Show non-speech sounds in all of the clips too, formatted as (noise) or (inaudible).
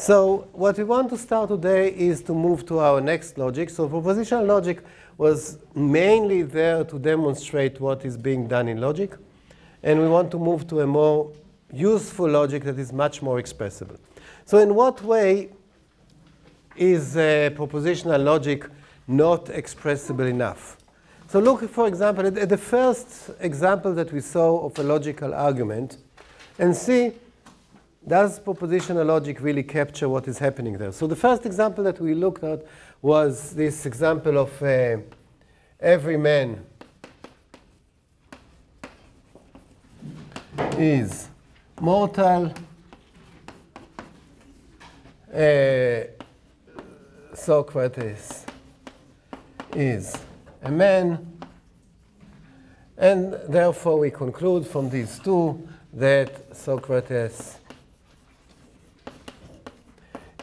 So what we want to start today is to move to our next logic. So propositional logic was mainly there to demonstrate what is being done in logic. And we want to move to a more useful logic that is much more expressible. So in what way is uh, propositional logic not expressible enough? So look, for example, at the first example that we saw of a logical argument and see does propositional logic really capture what is happening there? So the first example that we looked at was this example of uh, every man is mortal uh, Socrates is a man and therefore we conclude from these two that Socrates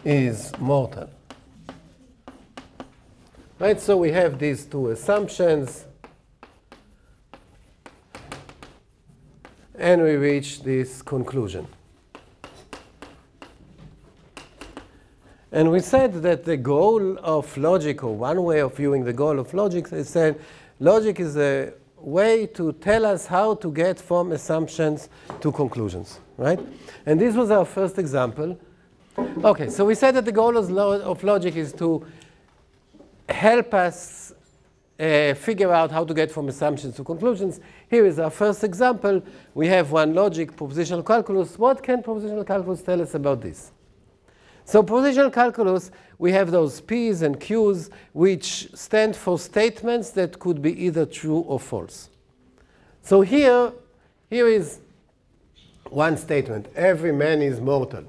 is mortal. Right, so we have these two assumptions, and we reach this conclusion. And we said that the goal of logic, or one way of viewing the goal of logic, is that logic is a way to tell us how to get from assumptions to conclusions, right? And this was our first example. Okay, so we said that the goal of logic is to help us uh, figure out how to get from assumptions to conclusions. Here is our first example. We have one logic, propositional calculus. What can propositional calculus tell us about this? So propositional calculus, we have those P's and Q's, which stand for statements that could be either true or false. So here, here is one statement. Every man is mortal.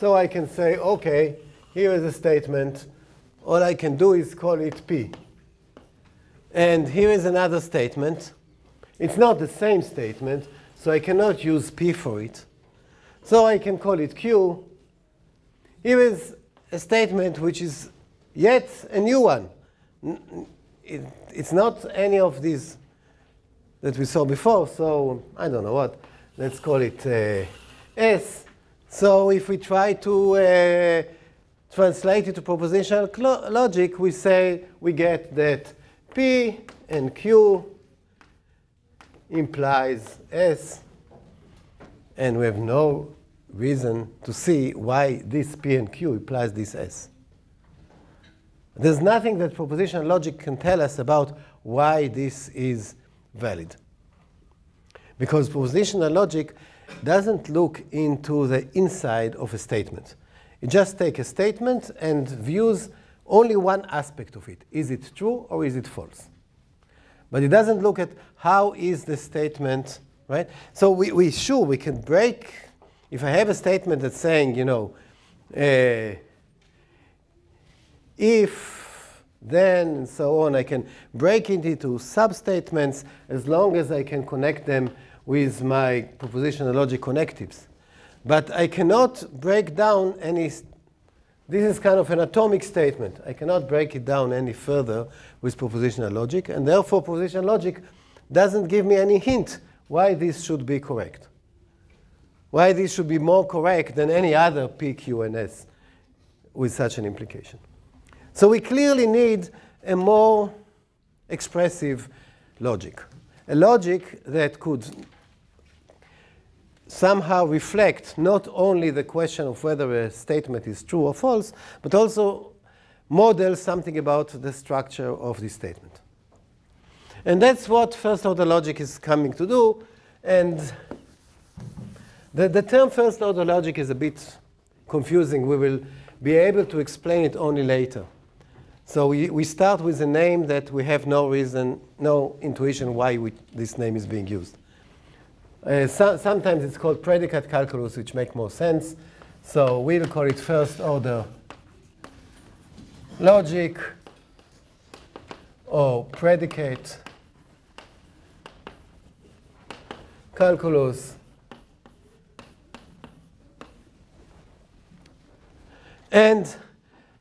So I can say, OK, here is a statement all I can do is call it P. And here is another statement. It's not the same statement, so I cannot use P for it. So I can call it Q. Here is a statement which is yet a new one. It, it's not any of these that we saw before, so I don't know what. Let's call it uh, S. So if we try to uh, it to propositional logic, we say we get that P and Q implies S, and we have no reason to see why this P and Q implies this S. There's nothing that propositional logic can tell us about why this is valid. Because propositional logic doesn't look into the inside of a statement. It just takes a statement and views only one aspect of it. Is it true or is it false? But it doesn't look at how is the statement, right? So we, we sure we can break, if I have a statement that's saying, you know, uh, if, then, and so on, I can break it into substatements as long as I can connect them with my propositional logic connectives. But I cannot break down any, this is kind of an atomic statement. I cannot break it down any further with propositional logic, and therefore propositional logic doesn't give me any hint why this should be correct. Why this should be more correct than any other P, Q, and S with such an implication. So we clearly need a more expressive logic. A logic that could somehow reflect not only the question of whether a statement is true or false, but also model something about the structure of this statement. And that's what first order logic is coming to do. And the, the term first order logic is a bit confusing. We will be able to explain it only later. So we, we start with a name that we have no reason, no intuition why we, this name is being used. Uh, so, sometimes it's called predicate calculus, which make more sense. So we'll call it first order logic or predicate calculus. And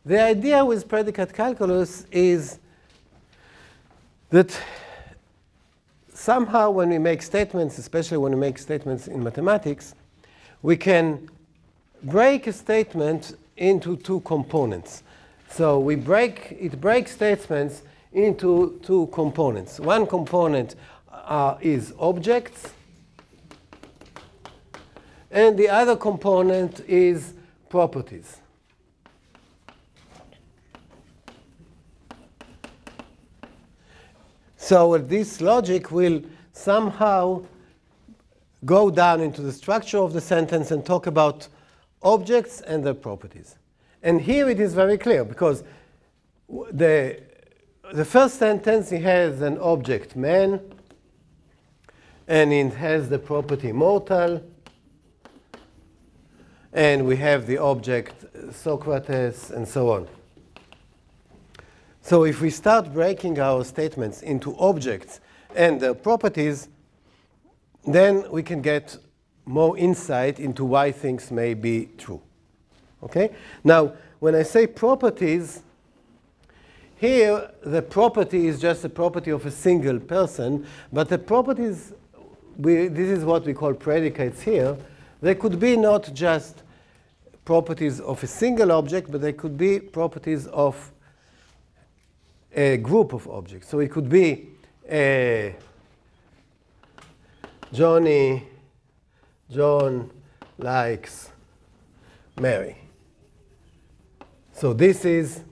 the idea with predicate calculus is that somehow when we make statements, especially when we make statements in mathematics, we can break a statement into two components. So we break, it breaks statements into two components. One component uh, is objects, and the other component is properties. So this logic will somehow go down into the structure of the sentence and talk about objects and their properties. And here it is very clear because the, the first sentence it has an object man and it has the property mortal and we have the object Socrates and so on. So if we start breaking our statements into objects and their properties, then we can get more insight into why things may be true. Okay? Now, when I say properties, here the property is just a property of a single person, but the properties, we, this is what we call predicates here, they could be not just properties of a single object, but they could be properties of a group of objects. So it could be Johnny, John likes Mary. So this is,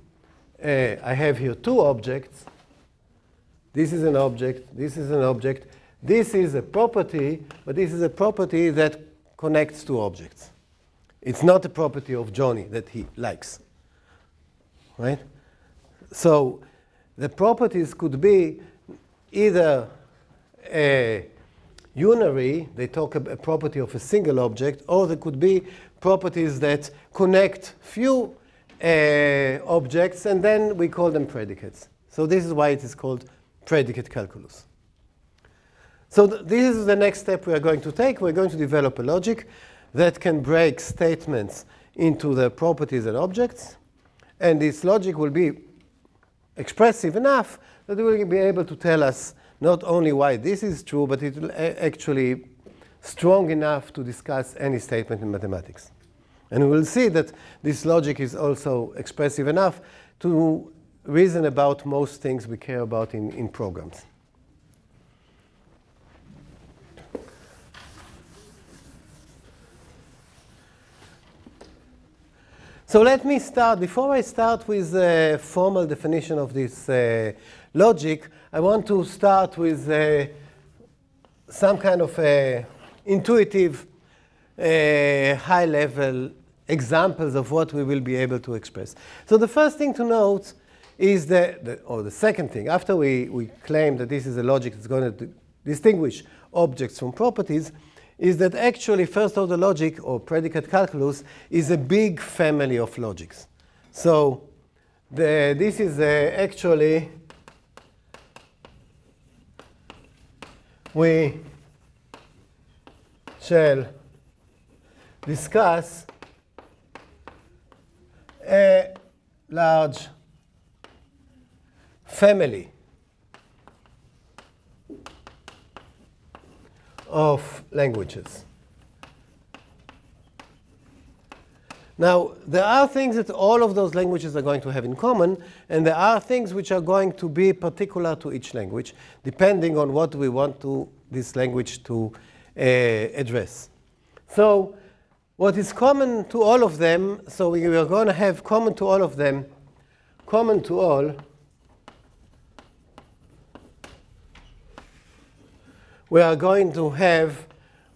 I have here two objects. This is an object, this is an object. This is a property, but this is a property that connects two objects. It's not a property of Johnny that he likes. Right? So the properties could be either a unary, they talk about a property of a single object, or there could be properties that connect few uh, objects, and then we call them predicates. So this is why it is called predicate calculus. So th this is the next step we are going to take. We're going to develop a logic that can break statements into the properties and objects. And this logic will be expressive enough that it will be able to tell us not only why this is true, but it will actually strong enough to discuss any statement in mathematics. And we will see that this logic is also expressive enough to reason about most things we care about in, in programs. So let me start, before I start with a formal definition of this uh, logic, I want to start with uh, some kind of uh, intuitive, uh, high-level examples of what we will be able to express. So the first thing to note is that, the, or the second thing, after we, we claim that this is a logic that's going to distinguish objects from properties, is that actually first order logic or predicate calculus is a big family of logics. So the, this is uh, actually, we shall discuss a large family of languages. Now, there are things that all of those languages are going to have in common, and there are things which are going to be particular to each language, depending on what we want to, this language to uh, address. So, what is common to all of them, so we are going to have common to all of them, common to all, we are going to have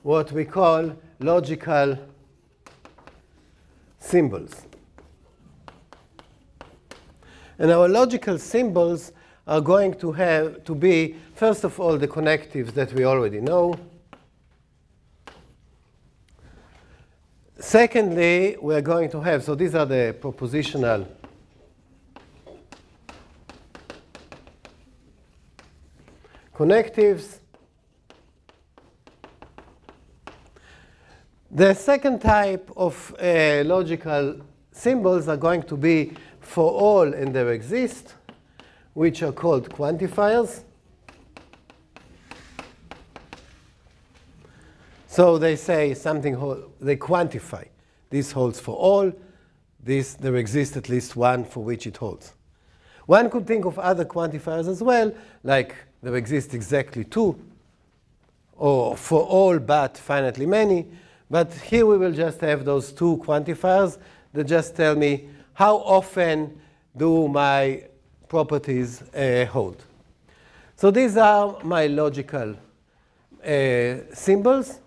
what we call logical symbols. And our logical symbols are going to have to be, first of all, the connectives that we already know. Secondly, we are going to have, so these are the propositional connectives. The second type of uh, logical symbols are going to be for all and there exist, which are called quantifiers. So they say something, they quantify. This holds for all, this, there exists at least one for which it holds. One could think of other quantifiers as well, like there exist exactly two, or for all but finitely many. But here we will just have those two quantifiers that just tell me how often do my properties uh, hold. So these are my logical uh, symbols.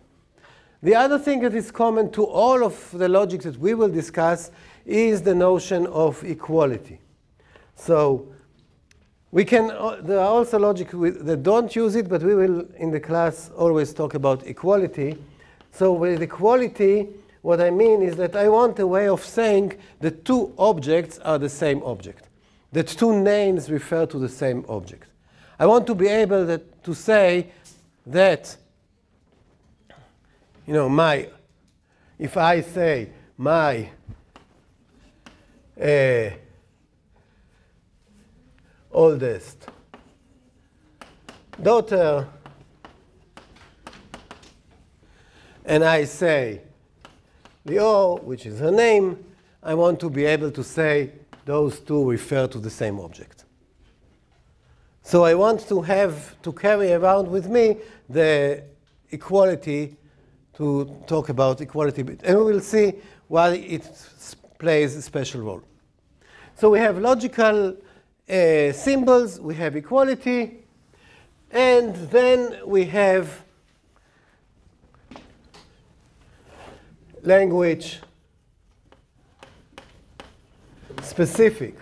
The other thing that is common to all of the logics that we will discuss is the notion of equality. So we can, uh, there are also logic that don't use it, but we will in the class always talk about equality. So with equality, what I mean is that I want a way of saying that two objects are the same object, that two names refer to the same object. I want to be able that, to say that, you know, my, if I say my uh, oldest daughter, and I say Leo, which is her name, I want to be able to say those two refer to the same object. So I want to have to carry around with me the equality to talk about equality. And we will see why it plays a special role. So we have logical uh, symbols, we have equality, and then we have language specific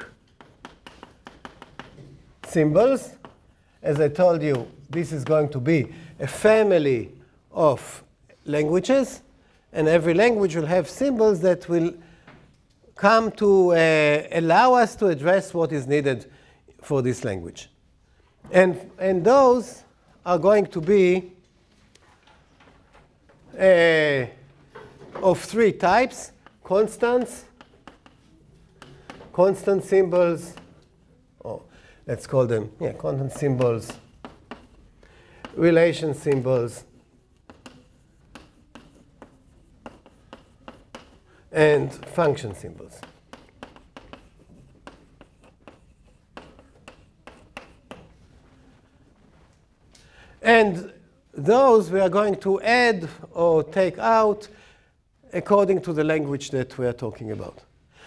symbols. As I told you, this is going to be a family of languages, and every language will have symbols that will come to uh, allow us to address what is needed for this language. And, and those are going to be uh, of three types, constants, constant symbols, oh, let's call them, yeah, constant symbols, relation symbols, and function symbols. And those we are going to add or take out according to the language that we are talking about.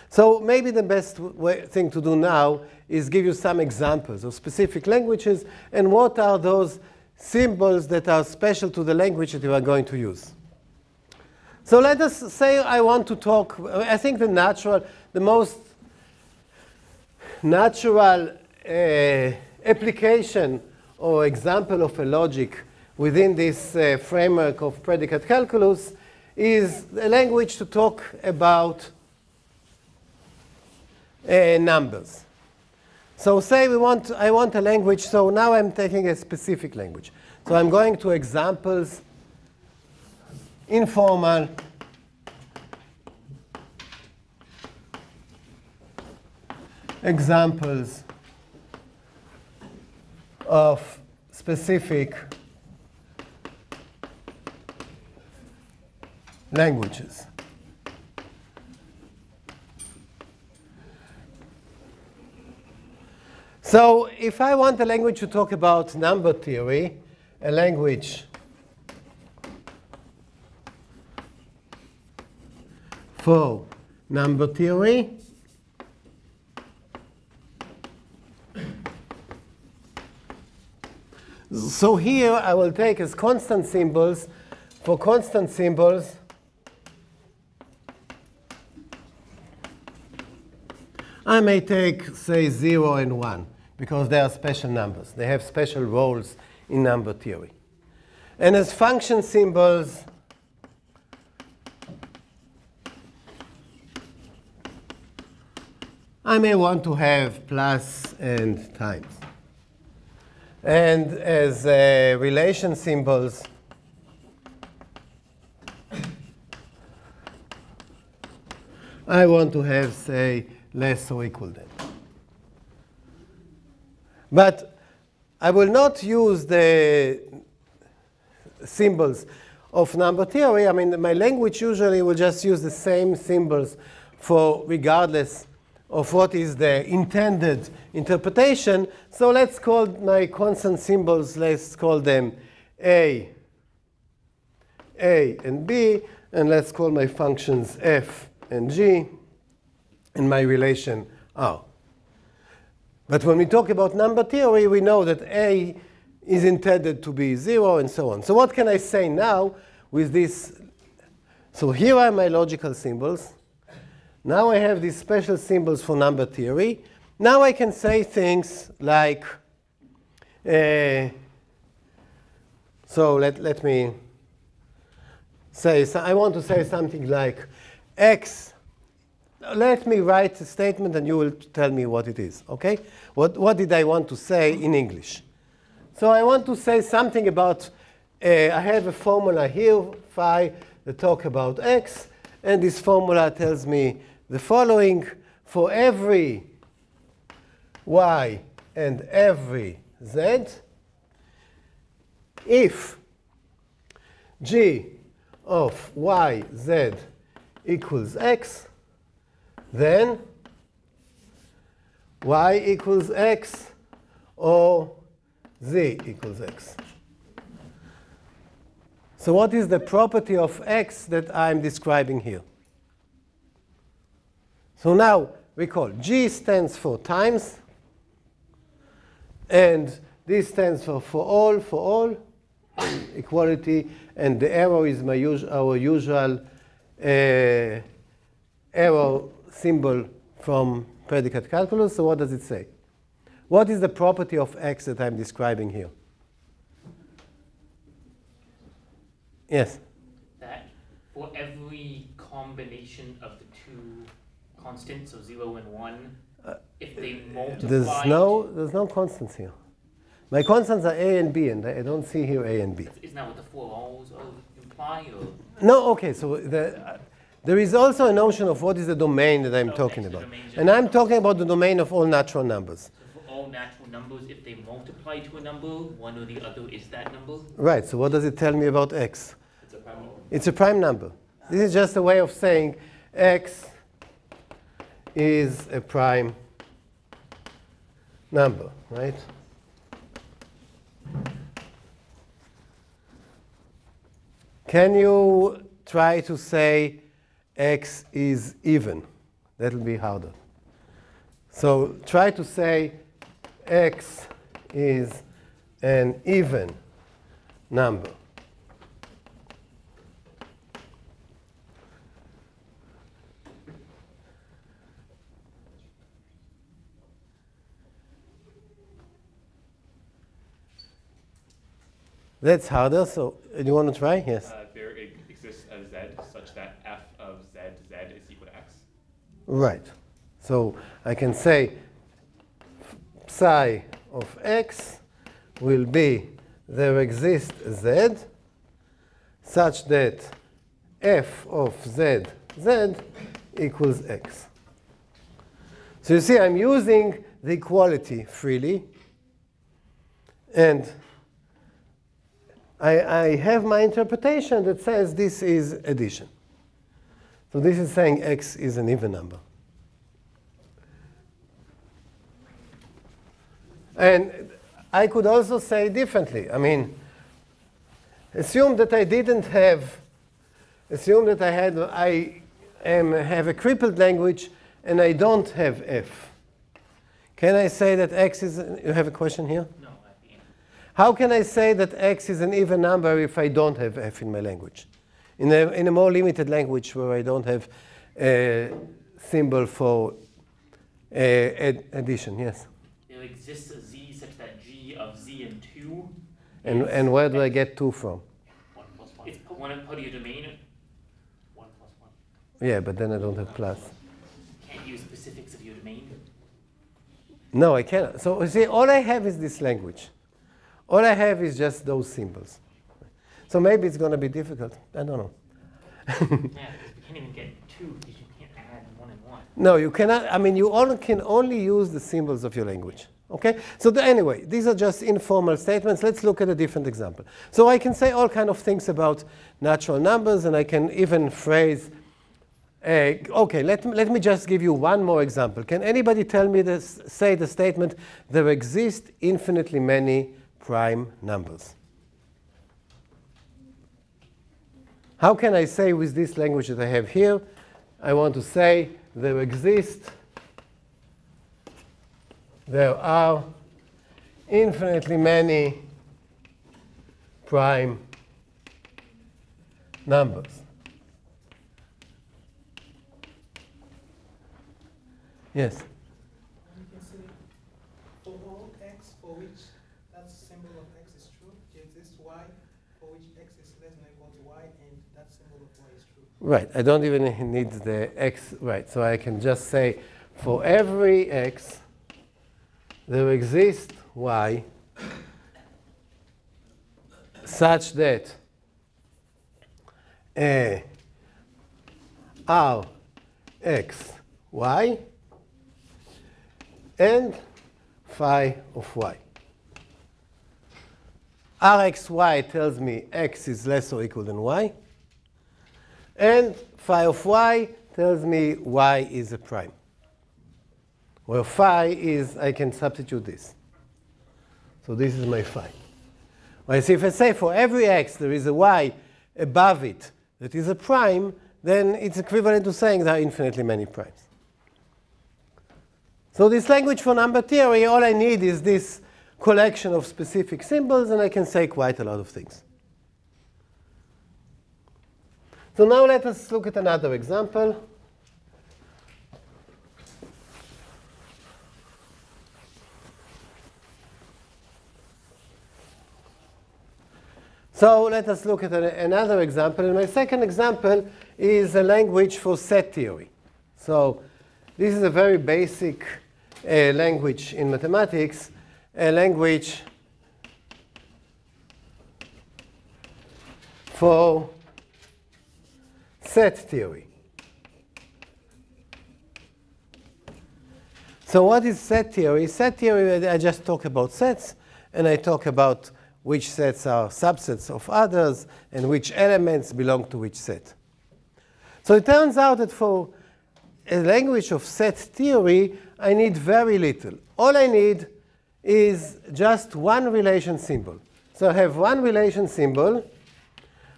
So maybe the best way, thing to do now is give you some examples of specific languages and what are those symbols that are special to the language that you are going to use. So let us say I want to talk, I think the natural, the most natural uh, application or example of a logic within this uh, framework of predicate calculus is a language to talk about uh, numbers. So say we want, I want a language, so now I'm taking a specific language. So I'm going to examples, informal, examples of specific languages. So if I want a language to talk about number theory, a language for number theory, so here I will take as constant symbols, for constant symbols, I may take, say, 0 and 1, because they are special numbers. They have special roles in number theory. And as function symbols, I may want to have plus and times. And as uh, relation symbols, I want to have, say, less or equal than. But I will not use the symbols of number theory. I mean, my language usually will just use the same symbols for regardless of what is the intended interpretation. So let's call my constant symbols, let's call them A, A and B, and let's call my functions f and g and my relation R. But when we talk about number theory, we know that A is intended to be 0 and so on. So what can I say now with this? So here are my logical symbols. Now I have these special symbols for number theory. Now I can say things like, uh, so let, let me say, so I want to say something like x let me write a statement and you will tell me what it is, okay? What, what did I want to say in English? So I want to say something about, uh, I have a formula here, phi, that talk about x, and this formula tells me the following. For every y and every z, if g of y, z equals x, then y equals x or z equals x. So what is the property of x that I'm describing here? So now recall, G stands for times, and this stands for for all, for all, (coughs) equality, and the arrow is my us our usual uh, arrow symbol from predicate calculus. So what does it say? What is the property of x that I'm describing here? Yes? That for every combination of the two constants, so 0 and 1, uh, if they multiply... There's no, there's no constants here. My constants are a and b, and I don't see here a and b. Isn't that what the for alls imply? Or? No, okay, so the, uh, there is also a notion of what is the domain that I'm okay, talking so about. And I'm talking about the domain of all natural numbers. So for all natural numbers, if they multiply to a number, one or the other is that number? Right, so what does it tell me about x? It's a prime number. It's a prime number. This is just a way of saying x is a prime number, right? Can you try to say x is even. That will be harder. So try to say x is an even number. That's harder. So, you want to try? Yes. Uh, there exists a z such that Right. So I can say psi of x will be there exists z such that f of z z equals x. So you see I'm using the equality freely and I, I have my interpretation that says this is addition. So this is saying x is an even number. And I could also say differently. I mean, assume that I didn't have, assume that I had, I am, have a crippled language and I don't have f. Can I say that x is, you have a question here? No. I think How can I say that x is an even number if I don't have f in my language? In a, in a more limited language where I don't have a symbol for ad addition, yes? There exists a z such that g of z and 2. And, and where do I get 2 from? 1 plus 1. It's one part of your domain. 1 plus 1. Yeah, but then I don't have plus. Can't use specifics of your domain? No, I cannot. So you see, all I have is this language. All I have is just those symbols. So maybe it's going to be difficult. I don't know. (laughs) yeah, you can't even get two because you can't add one and one. No, you cannot. I mean, you all can only use the symbols of your language. Okay? So the, anyway, these are just informal statements. Let's look at a different example. So I can say all kind of things about natural numbers, and I can even phrase Uh, okay, let me, let me just give you one more example. Can anybody tell me this, say the statement, there exist infinitely many prime numbers? How can I say with this language that I have here, I want to say there exist, there are infinitely many prime numbers. Yes. You can say for all x for which that symbol of x is true, there exists y for which x is less than or equal to y, and that symbol of y is true. Right. I don't even (laughs) need the x. Right. So I can just say for every x, there exists y such that uh, r x y and phi of y. Rxy tells me x is less or equal than y. And phi of y tells me y is a prime. Where phi is, I can substitute this. So this is my phi. Well, see, if I say for every x there is a y above it that is a prime, then it's equivalent to saying there are infinitely many primes. So this language for number theory, all I need is this collection of specific symbols, and I can say quite a lot of things. So now let us look at another example. So let us look at another example. And my second example is a language for set theory. So this is a very basic a language in mathematics, a language for set theory. So what is set theory? Set theory, I just talk about sets, and I talk about which sets are subsets of others, and which elements belong to which set. So it turns out that for a language of set theory, I need very little. All I need is just one relation symbol. So I have one relation symbol,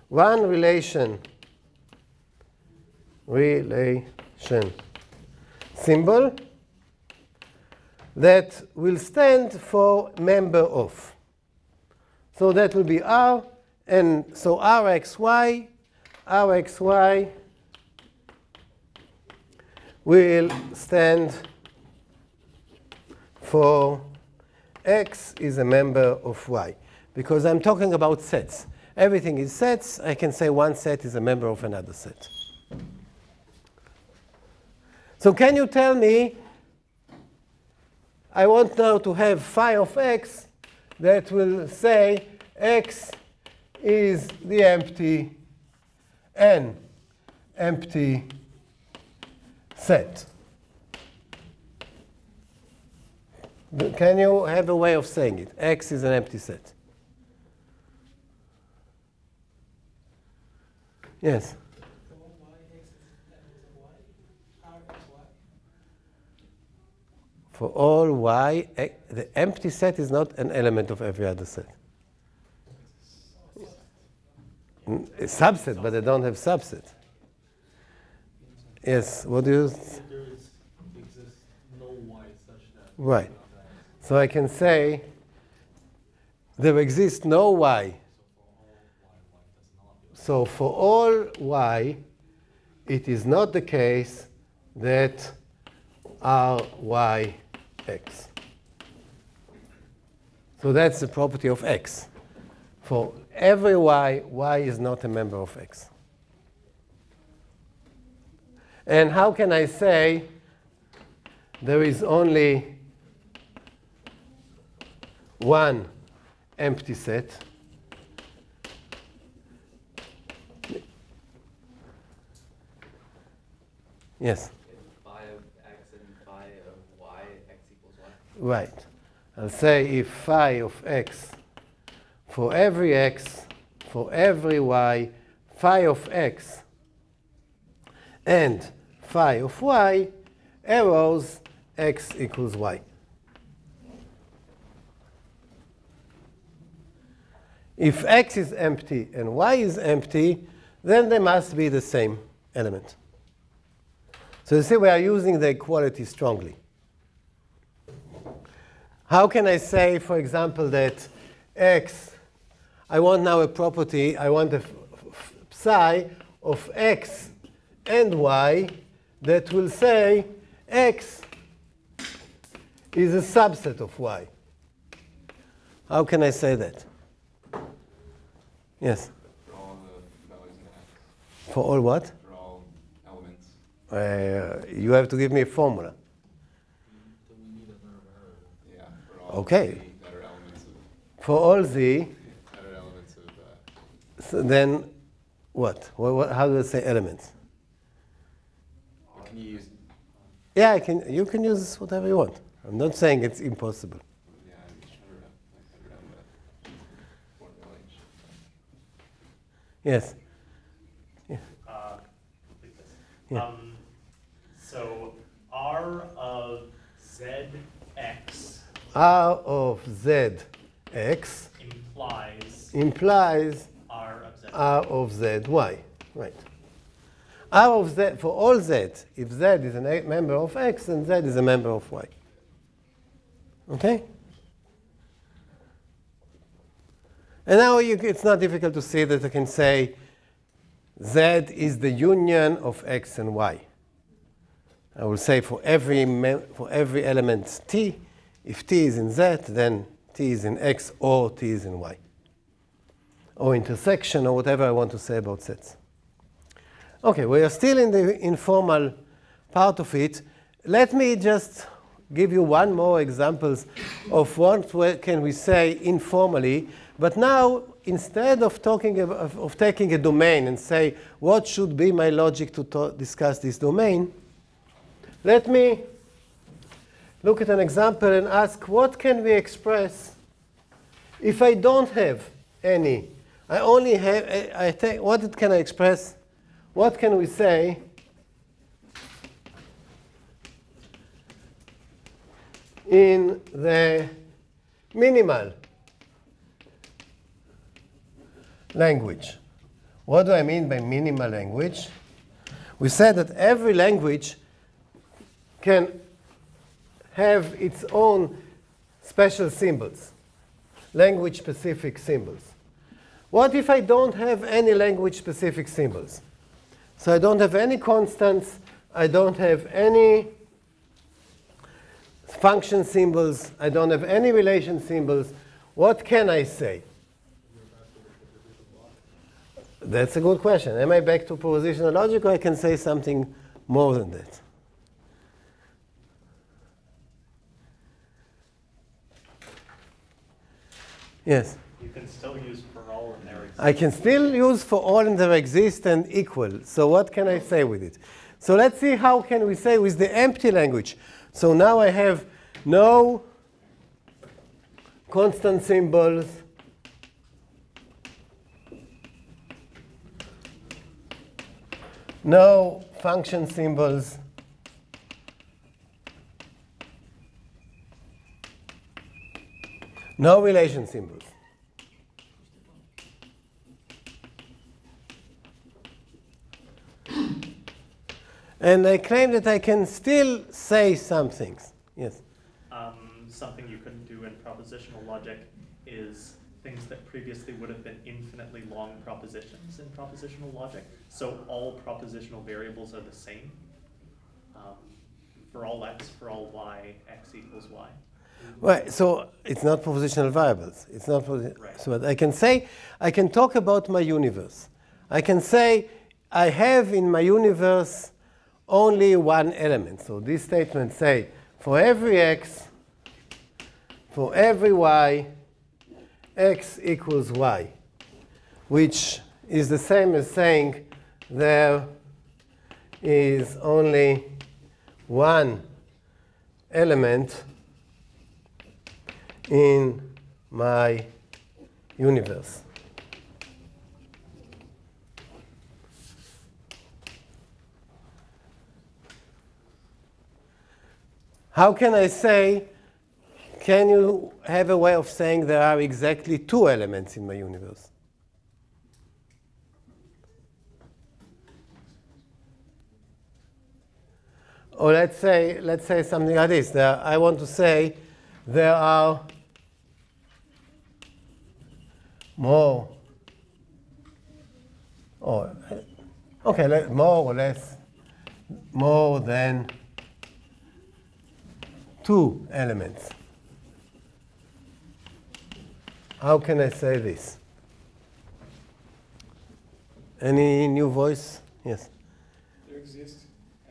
one relation, relation symbol that will stand for member of. So that will be R, and so Rxy, Rxy will stand for x is a member of y. Because I'm talking about sets. Everything is sets. I can say one set is a member of another set. So can you tell me, I want now to have phi of x that will say x is the empty n empty set. Can you have a way of saying it? X is an empty set. Yes. For all y, the empty set is not an element of every other set. A subset, but they don't have subset. Yes, what do you? There is, exists no y such that. Right. So I can say there exists no y. So for all y, it is not the case that uh, r y x. So that's the property of x. For every y, y is not a member of x. And how can I say there is only one empty set. Yes? Phi of x and phi of y, x equals y. Right. I'll say if phi of x for every x, for every y, phi of x, and phi of y arrows x equals y. If x is empty and y is empty, then they must be the same element. So you see we are using the equality strongly. How can I say, for example, that x, I want now a property, I want a psi of x and y that will say x is a subset of y. How can I say that? Yes. For all the values in X, For all what? for all elements. Uh, you have to give me a formula. Yeah, for all Okay. the that are elements of For all z, that elements of uh, so then what? What, what? How do I say elements? can you use Yeah, I can. You can use whatever you want. I'm not saying it's impossible. yeah, I'm just trying to wrap my head around the formula. Yes. uh. Yeah. Um, so R of ZX R of z x implies implies R of Z. R of z y. Right. R of z for all z, if z is a member of x, then z is a member of y. Okay? And now you, it's not difficult to see that I can say z is the union of x and y. I will say for every, for every element t, if t is in z, then t is in x or t is in y. Or intersection or whatever I want to say about sets. Okay, we are still in the informal part of it. Let me just give you one more examples of what can we say informally. But now, instead of talking of, of, of taking a domain and say what should be my logic to discuss this domain, let me look at an example and ask what can we express if I don't have any. I only have. I, take what can I express? What can we say? In the minimal language. What do I mean by minimal language? We said that every language can have its own special symbols, language specific symbols. What if I don't have any language specific symbols? So I don't have any constants, I don't have any function symbols, I don't have any relation symbols. What can I say? That's a good question. Am I back to propositional logic or I can say something more than that? Yes. You can still use for all in there. I can still use for all in there exist and equal. So what can I say with it? So let's see how can we say with the empty language. So now I have no constant symbols. No function symbols. No relation symbols. And I claim that I can still say some things. Yes. Um, something you couldn't do in propositional logic is things that previously would have been infinitely long propositions in propositional logic. So all propositional variables are the same. Um, for all x, for all y, x equals y. Right. So it's not propositional variables. It's not. Right. So I can say, I can talk about my universe. I can say I have in my universe only one element. So this statement say for every x, for every y, x equals y, which is the same as saying there is only one element in my universe. How can I say, can you have a way of saying there are exactly two elements in my universe? Or let's say, let's say something like this. There, I want to say there are more, or okay, let, more or less, more than two elements. How can I say this? Any new voice? Yes. There exist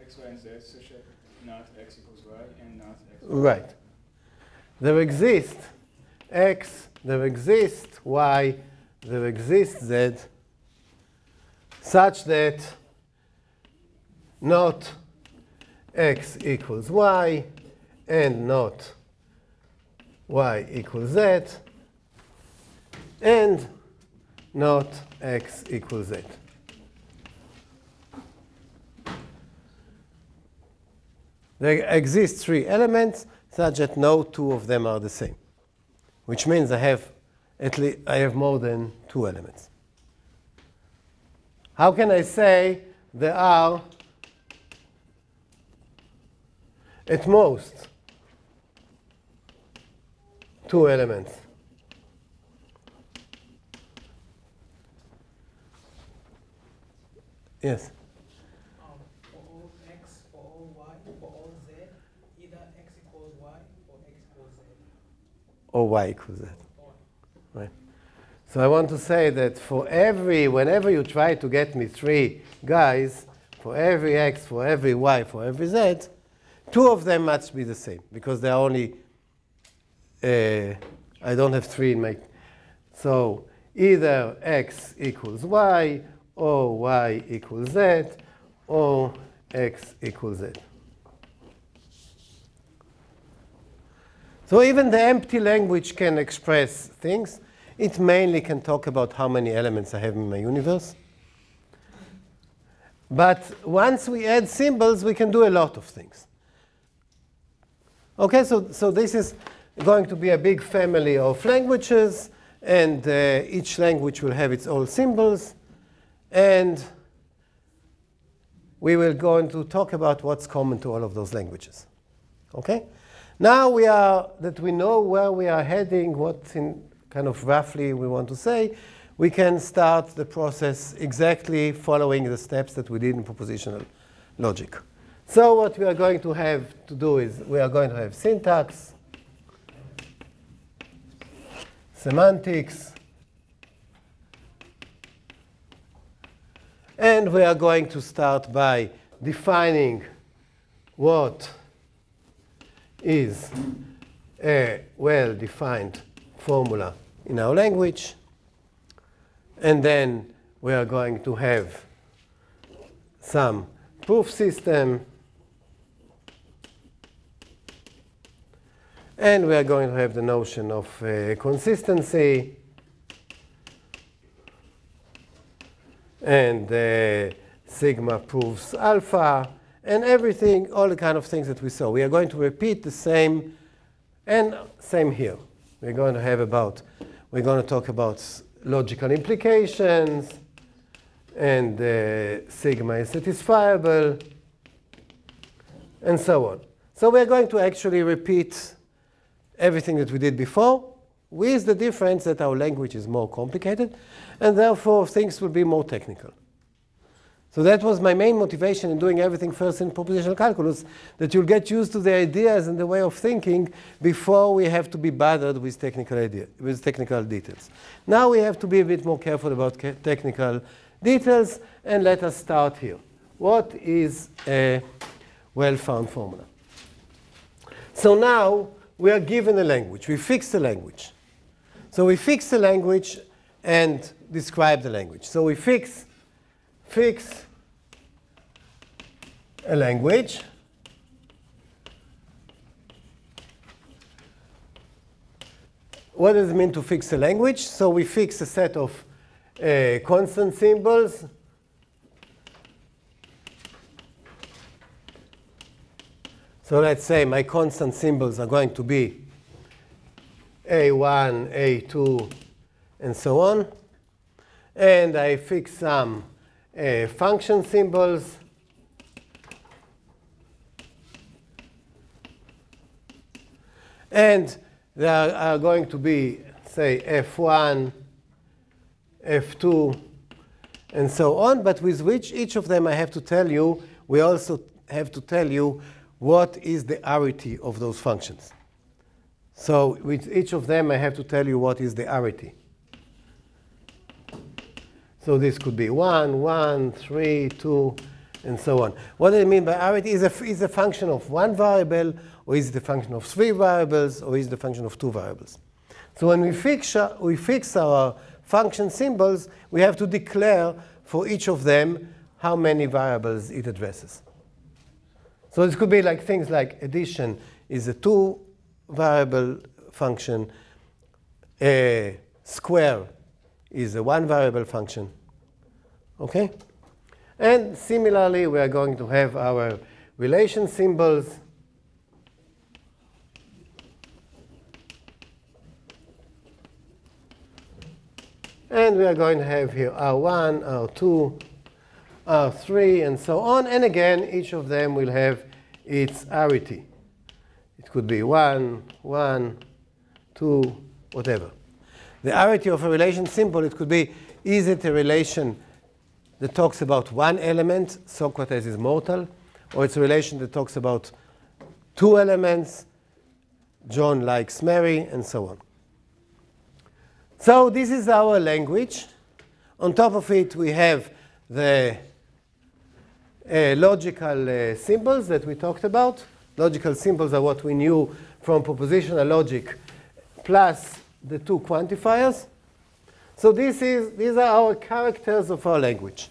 x, y, and z such that not x equals y and not x. Right. There exist x, there exist y, there exists z, such that not x equals y and not y equals z and not x equals z. There exist three elements such that no two of them are the same, which means I have at least I have more than two elements. How can I say there are at most two elements? Yes. Um, for all x, for all y, for all z, either x equals y or x equals z. or y equals z. Right. So I want to say that for every, whenever you try to get me three guys, for every x, for every y, for every z, two of them must be the same because they are only, uh, I don't have three in my, so either x equals y, or y equals z, or x equals z. So even the empty language can express things. It mainly can talk about how many elements I have in my universe. But once we add symbols, we can do a lot of things. Okay, so, so this is going to be a big family of languages, and uh, each language will have its own symbols. And we will go into talk about what's common to all of those languages. Okay? Now we are that we know where we are heading, what in kind of roughly we want to say, we can start the process exactly following the steps that we did in propositional logic. So what we are going to have to do is we are going to have syntax, semantics, and we are going to start by defining what is a well-defined formula in our language. And then we are going to have some proof system. And we are going to have the notion of uh, consistency. And uh, sigma proves alpha and everything, all the kind of things that we saw. We are going to repeat the same, and same here. We're going to have about, we're going to talk about logical implications, and uh, sigma is satisfiable, and so on. So we're going to actually repeat everything that we did before, with the difference that our language is more complicated, and therefore things will be more technical. So that was my main motivation in doing everything first in propositional calculus, that you'll get used to the ideas and the way of thinking before we have to be bothered with technical idea, with technical details. Now we have to be a bit more careful about technical details, and let us start here. What is a well-formed formula? So now we are given a language. We fix the language. So we fix the language and describe the language. So we fix fix a language. What does it mean to fix a language? So we fix a set of uh, constant symbols. So let's say my constant symbols are going to be A1, A2, and so on. And I fix some uh, function symbols. And there are going to be, say, F1, F2, and so on, but with which each of them I have to tell you, we also have to tell you what is the arity of those functions. So with each of them, I have to tell you what is the arity. So this could be 1, 1, 3, 2, and so on. What do I mean by arity? Is a, is a function of one variable, or is it a function of three variables, or is it a function of two variables? So when we fix, uh, we fix our function symbols, we have to declare for each of them how many variables it addresses. So this could be like things like addition is a two variable function, a square is a one variable function. Okay? And similarly, we are going to have our relation symbols. And we are going to have here R1, R2, R3, and so on. And again, each of them will have its arity. It could be 1, 1, 2, whatever. The arity of a relation symbol, it could be, is it a relation that talks about one element, Socrates is mortal, or it's a relation that talks about two elements, John likes Mary, and so on. So this is our language. On top of it, we have the uh, logical uh, symbols that we talked about. Logical symbols are what we knew from propositional logic plus the two quantifiers. So this is, these are our characters of our language.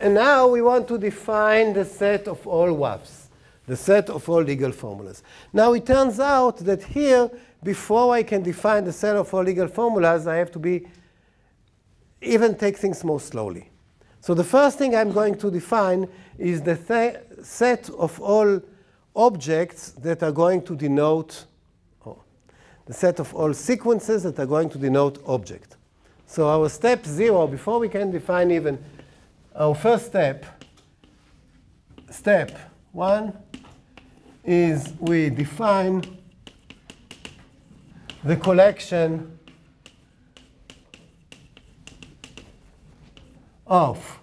And now we want to define the set of all WFFs, the set of all legal formulas. Now it turns out that here, before I can define the set of all legal formulas, I have to be even take things more slowly. So the first thing I'm going to define is the th set of all objects that are going to denote oh, the set of all sequences that are going to denote object. So our step zero, before we can define even our first step, step one, is we define the collection of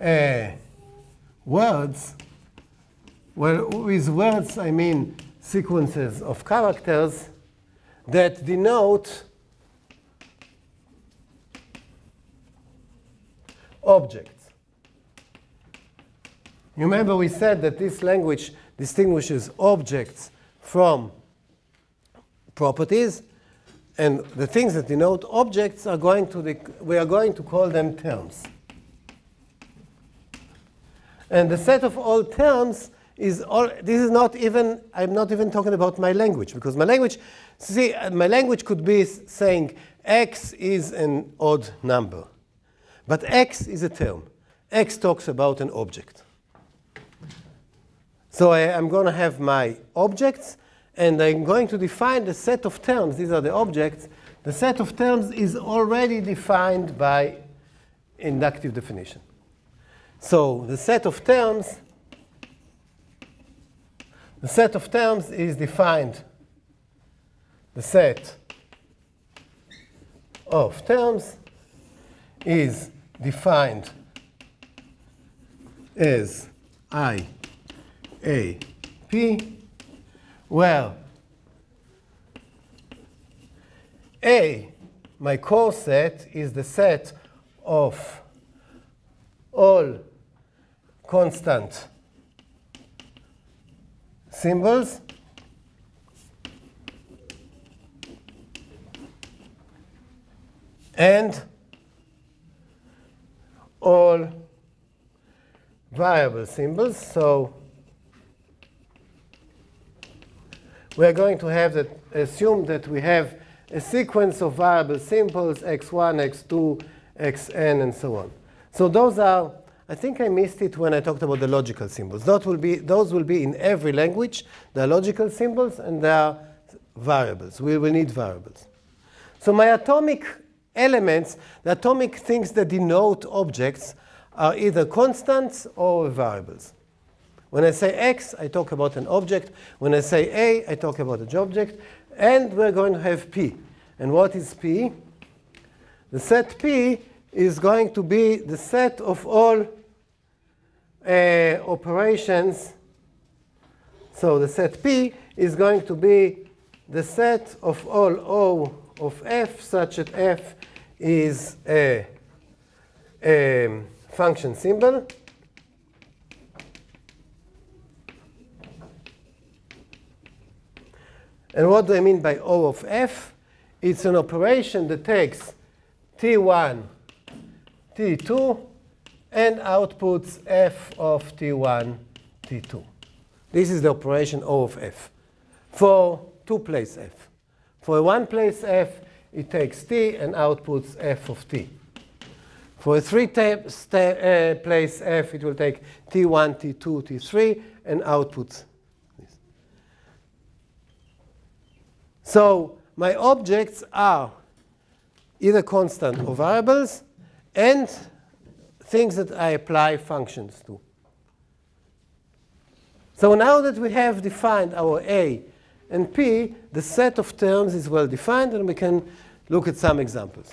uh, words. Well, with words, I mean sequences of characters that denote objects. You remember we said that this language distinguishes objects from properties, and the things that denote objects are going to, the, we are going to call them terms. And the set of all terms is all, this is not even, I'm not even talking about my language, because my language, see, uh, my language could be saying x is an odd number. But x is a term. x talks about an object. So I, am going to have my objects, and I'm going to define the set of terms. These are the objects. The set of terms is already defined by inductive definition. So the set of terms the set of terms is defined, the set of terms is defined as I, A, P, well, A, my core set, is the set of all constant symbols. And all variable symbols. So we are going to have that assume that we have a sequence of variable symbols x1, x2, xn, and so on. So those are I think I missed it when I talked about the logical symbols. Those will be, those will be in every language. There are logical symbols and there are variables. We will need variables. So my atomic elements, the atomic things that denote objects, are either constants or variables. When I say x, I talk about an object. When I say a, I talk about an object. And we're going to have p. And what is p? The set p is going to be the set of all uh, operations. So the set p is going to be the set of all O of f such that f is a, a function symbol. And what do I mean by O of f? It's an operation that takes t1, t2, and outputs f of t1, t2. This is the operation O of f for two place f. For a one place f, it takes t and outputs f of t. For a three uh, place f, it will take t1, t2, t3, and outputs this. So my objects are either constant or variables, and things that I apply functions to. So now that we have defined our A and P, the set of terms is well defined, and we can look at some examples.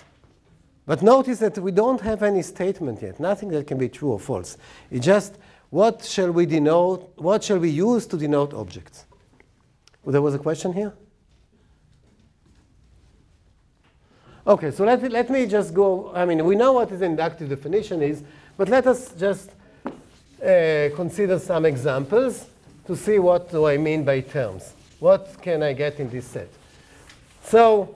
But notice that we don't have any statement yet, nothing that can be true or false. It's just what shall we denote, what shall we use to denote objects? There was a question here? Okay, so let, let me just go, I mean, we know what is inductive definition is, but let us just uh, consider some examples to see what do I mean by terms. What can I get in this set? So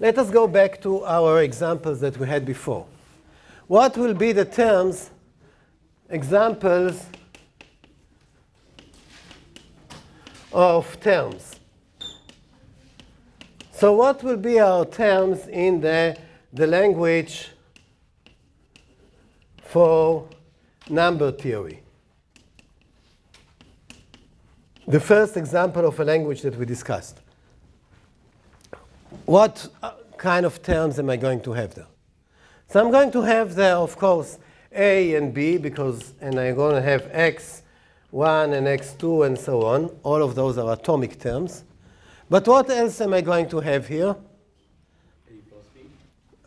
let us go back to our examples that we had before. What will be the terms, examples of terms? So what will be our terms in the, the language for number theory? The first example of a language that we discussed. What uh, kind of terms am I going to have there? So I'm going to have there, of course, A and B, because, and I'm going to have X1 and X2 and so on. All of those are atomic terms. But what else am I going to have here?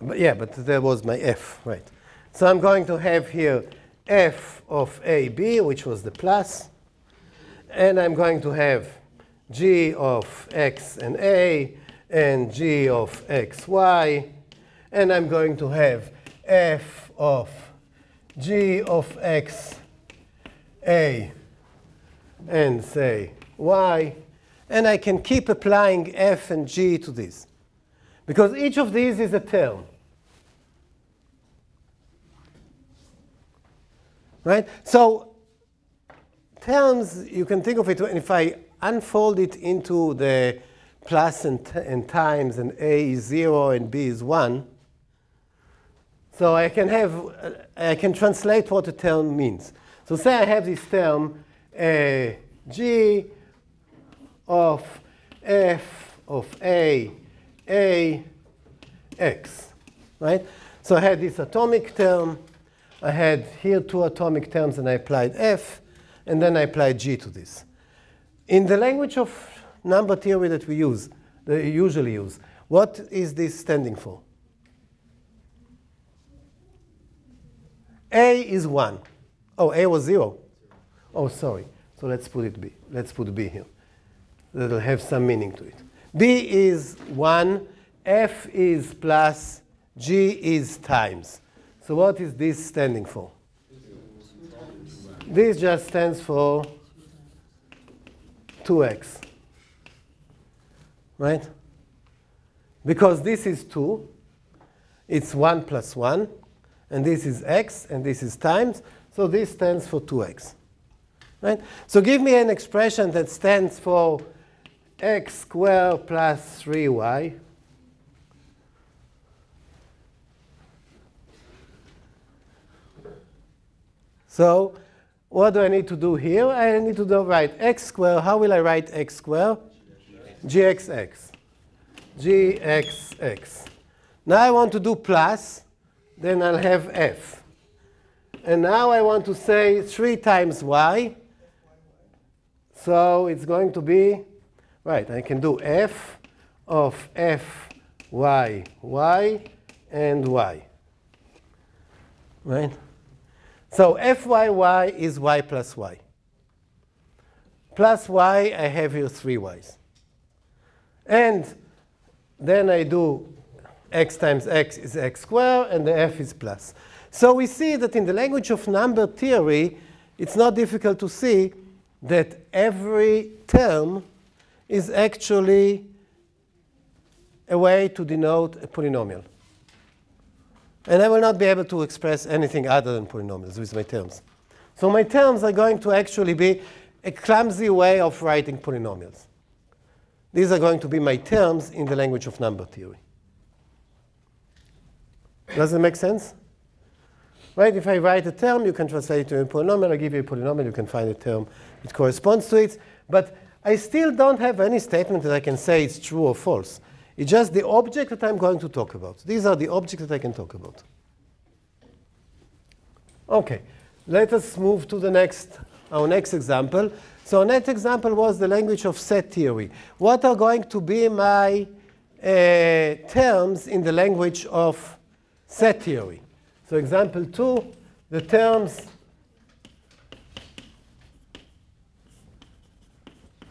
But yeah, but there was my f, right. So I'm going to have here f of ab, which was the plus. And I'm going to have g of x and a, and g of xy. And I'm going to have f of g of x, a, and say y and I can keep applying f and g to this. Because each of these is a term. Right? So terms, you can think of it, if I unfold it into the plus and, and times, and a is 0 and b is 1, so I can have, I can translate what a term means. So say I have this term uh, g of f of a, a, x, right? So I had this atomic term. I had here two atomic terms, and I applied f, and then I applied g to this. In the language of number theory that we use, that we usually use, what is this standing for? A is 1. Oh, A was 0. Oh, sorry. So let's put it B. Let's put B here that will have some meaning to it. B is 1, F is plus, G is times. So what is this standing for? This just stands for 2x. Right? Because this is 2, it's 1 plus 1, and this is x, and this is times, so this stands for 2x. Right? So give me an expression that stands for x squared plus 3y So what do I need to do here? I need to do write x squared. How will I write x squared? gxx. gxx. Now I want to do plus, then I'll have f. And now I want to say 3 times y. So it's going to be, right, I can do f of f, y, y, and y. Right? So fyy is y plus y. Plus y, I have here 3 y's. And then I do x times x is x squared, and the f is plus. So we see that in the language of number theory, it's not difficult to see that every term is actually a way to denote a polynomial. And I will not be able to express anything other than polynomials with my terms. So my terms are going to actually be a clumsy way of writing polynomials. These are going to be my terms in the language of number theory. Does it make sense? Right? If I write a term, you can translate it to a polynomial. I give you a polynomial, you can find a term that corresponds to it. But I still don't have any statement that I can say it's true or false. It's just the object that I'm going to talk about. These are the objects that I can talk about. OK, let us move to the next, our next example. So our next example was the language of set theory. What are going to be my uh, terms in the language of set theory? So example two, the terms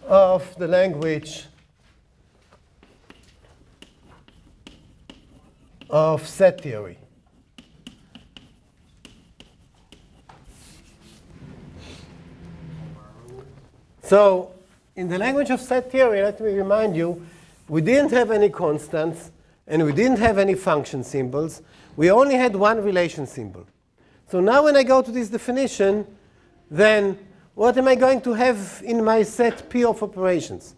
of the language of set theory. So in the language of set theory, let me remind you, we didn't have any constants, and we didn't have any function symbols. We only had one relation symbol. So now when I go to this definition, then what am I going to have in my set P of operations?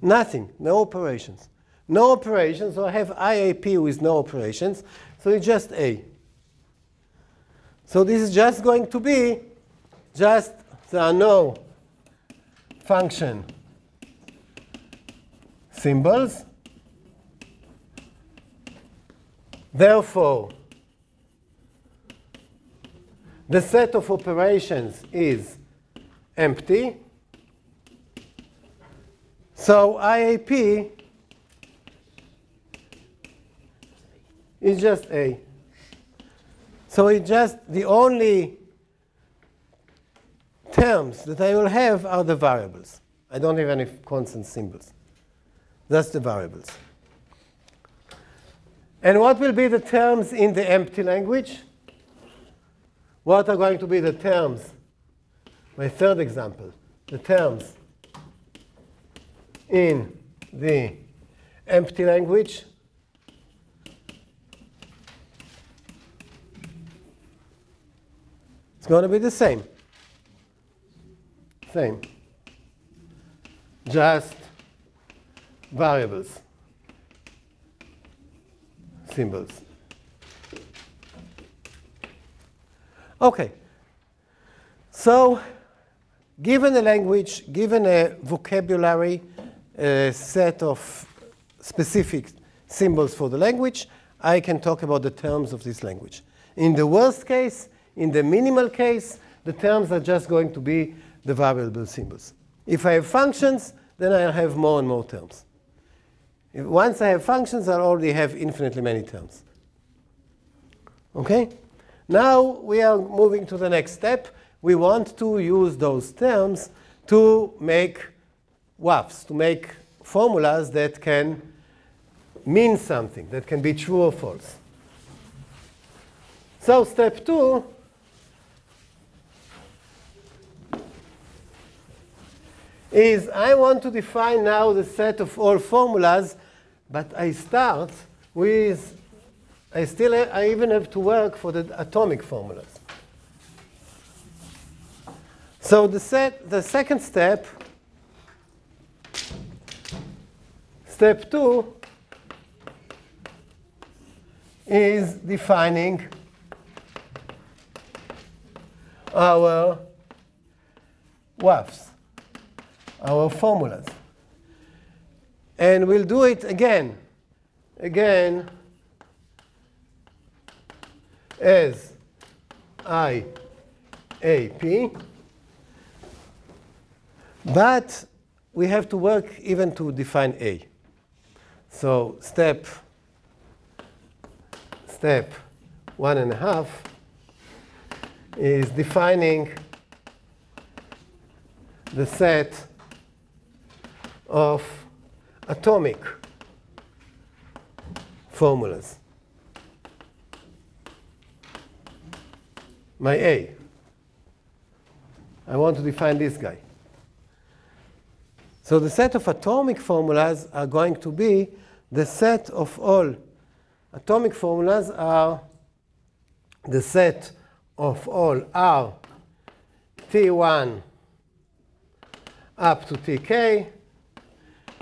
Nothing, no operations. No operations, so I have IAP with no operations, so it's just A. So this is just going to be just, are no function symbols. Therefore, the set of operations is empty. So IAP is just A. So it's just the only terms that I will have are the variables. I don't have any constant symbols. That's the variables. And what will be the terms in the empty language? What are going to be the terms? My third example, the terms in the empty language. It's going to be the same same. Just variables, symbols. Okay. So given a language, given a vocabulary, a set of specific symbols for the language, I can talk about the terms of this language. In the worst case, in the minimal case, the terms are just going to be the variable symbols. If I have functions, then I'll have more and more terms. If once I have functions, I already have infinitely many terms. Okay? Now we are moving to the next step. We want to use those terms to make WFFs, to make formulas that can mean something, that can be true or false. So step two is I want to define now the set of all formulas, but I start with, I still, I even have to work for the atomic formulas. So the set, the second step, step two, is defining our WFFs, our formulas. And we'll do it again, again, as I A P. But we have to work even to define A. So step, step one and a half is defining the set of atomic formulas. My A. I want to define this guy. So the set of atomic formulas are going to be the set of all atomic formulas are the set of all R T1 up to Tk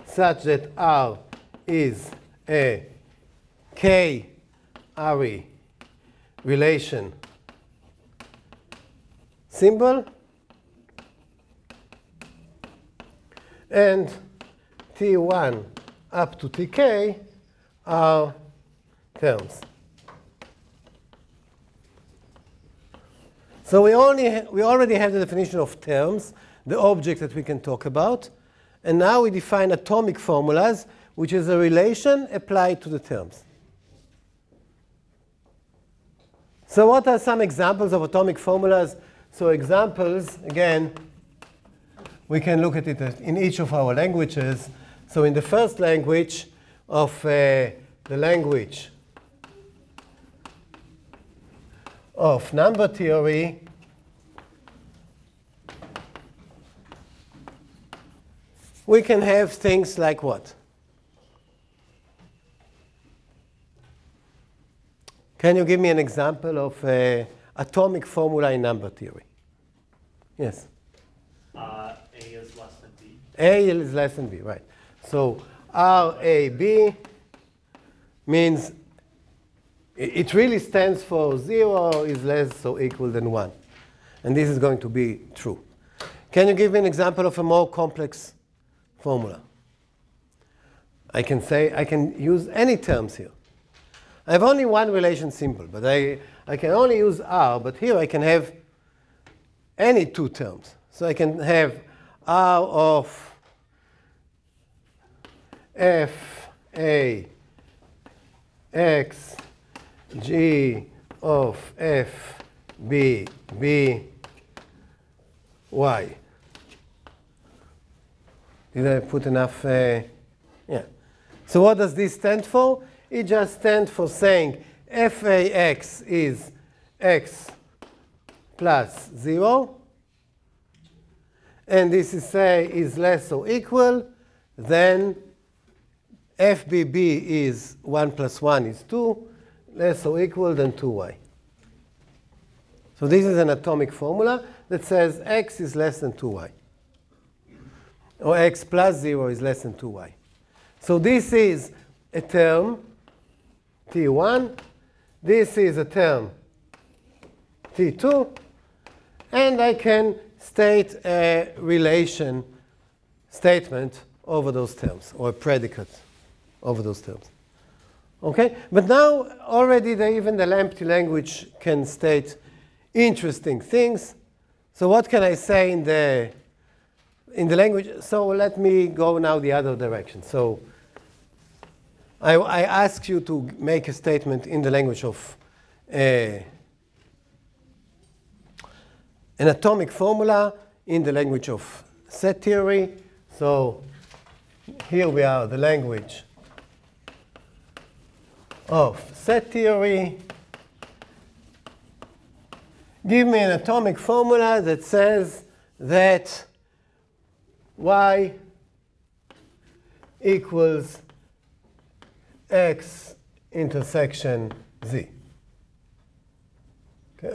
such that R is a K RE relation symbol and T1 up to Tk are terms. So we, only we already have the definition of terms, the object that we can talk about. And now we define atomic formulas, which is a relation applied to the terms. So what are some examples of atomic formulas? So examples, again, we can look at it in each of our languages. So in the first language of uh, the language of number theory, we can have things like what? Can you give me an example of an atomic formula in number theory? Yes. Uh, A is less than B. A is less than B, right. So RAB means it really stands for 0 is less or equal than 1. And this is going to be true. Can you give me an example of a more complex formula? I can say, I can use any terms here. I have only one relation symbol, but I, I can only use R, but here I can have any two terms. So I can have R of F A X G of F B B Y. Did I put enough? Uh, yeah. So what does this stand for? It just stands for saying fax is x plus 0. And this is say is less or equal, then FBB is 1 plus 1 is 2, less or equal than 2y. So this is an atomic formula that says x is less than 2y. Or x plus 0 is less than 2y. So this is a term, t1. This is a term, t2. And I can state a relation statement over those terms, or a predicate over those terms. Okay? But now already the, even the empty language can state interesting things. So what can I say in the in the language? So let me go now the other direction. So I, I ask you to make a statement in the language of uh, an atomic formula in the language of set theory. So here we are, the language of set theory. Give me an atomic formula that says that y equals x intersection z.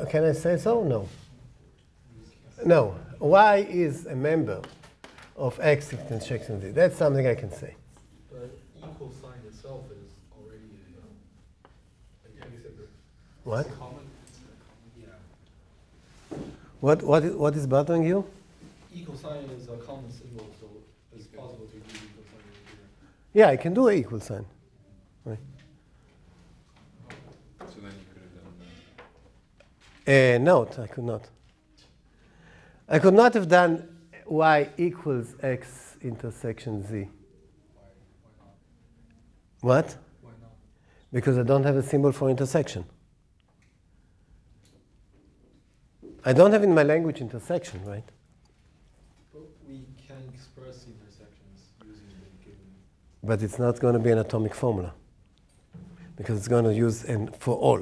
Can I say so? No. No. Y is a member of x intersection z. That's something I can say. But equal sign itself is already a, uh, a. What? Common, common, yeah. What, what, is, what is bothering you? Equal sign is a common symbol, so it's possible to use equal sign here. Yeah, I can do an equal sign. So then you could have done that. Uh, no, I could not. I could not have done y equals x intersection z. Why, why not? What? Why not? Because I don't have a symbol for intersection. I don't have in my language intersection, right? But we can express intersections using the given. But it's not going to be an atomic formula. Because it's going to use an for all.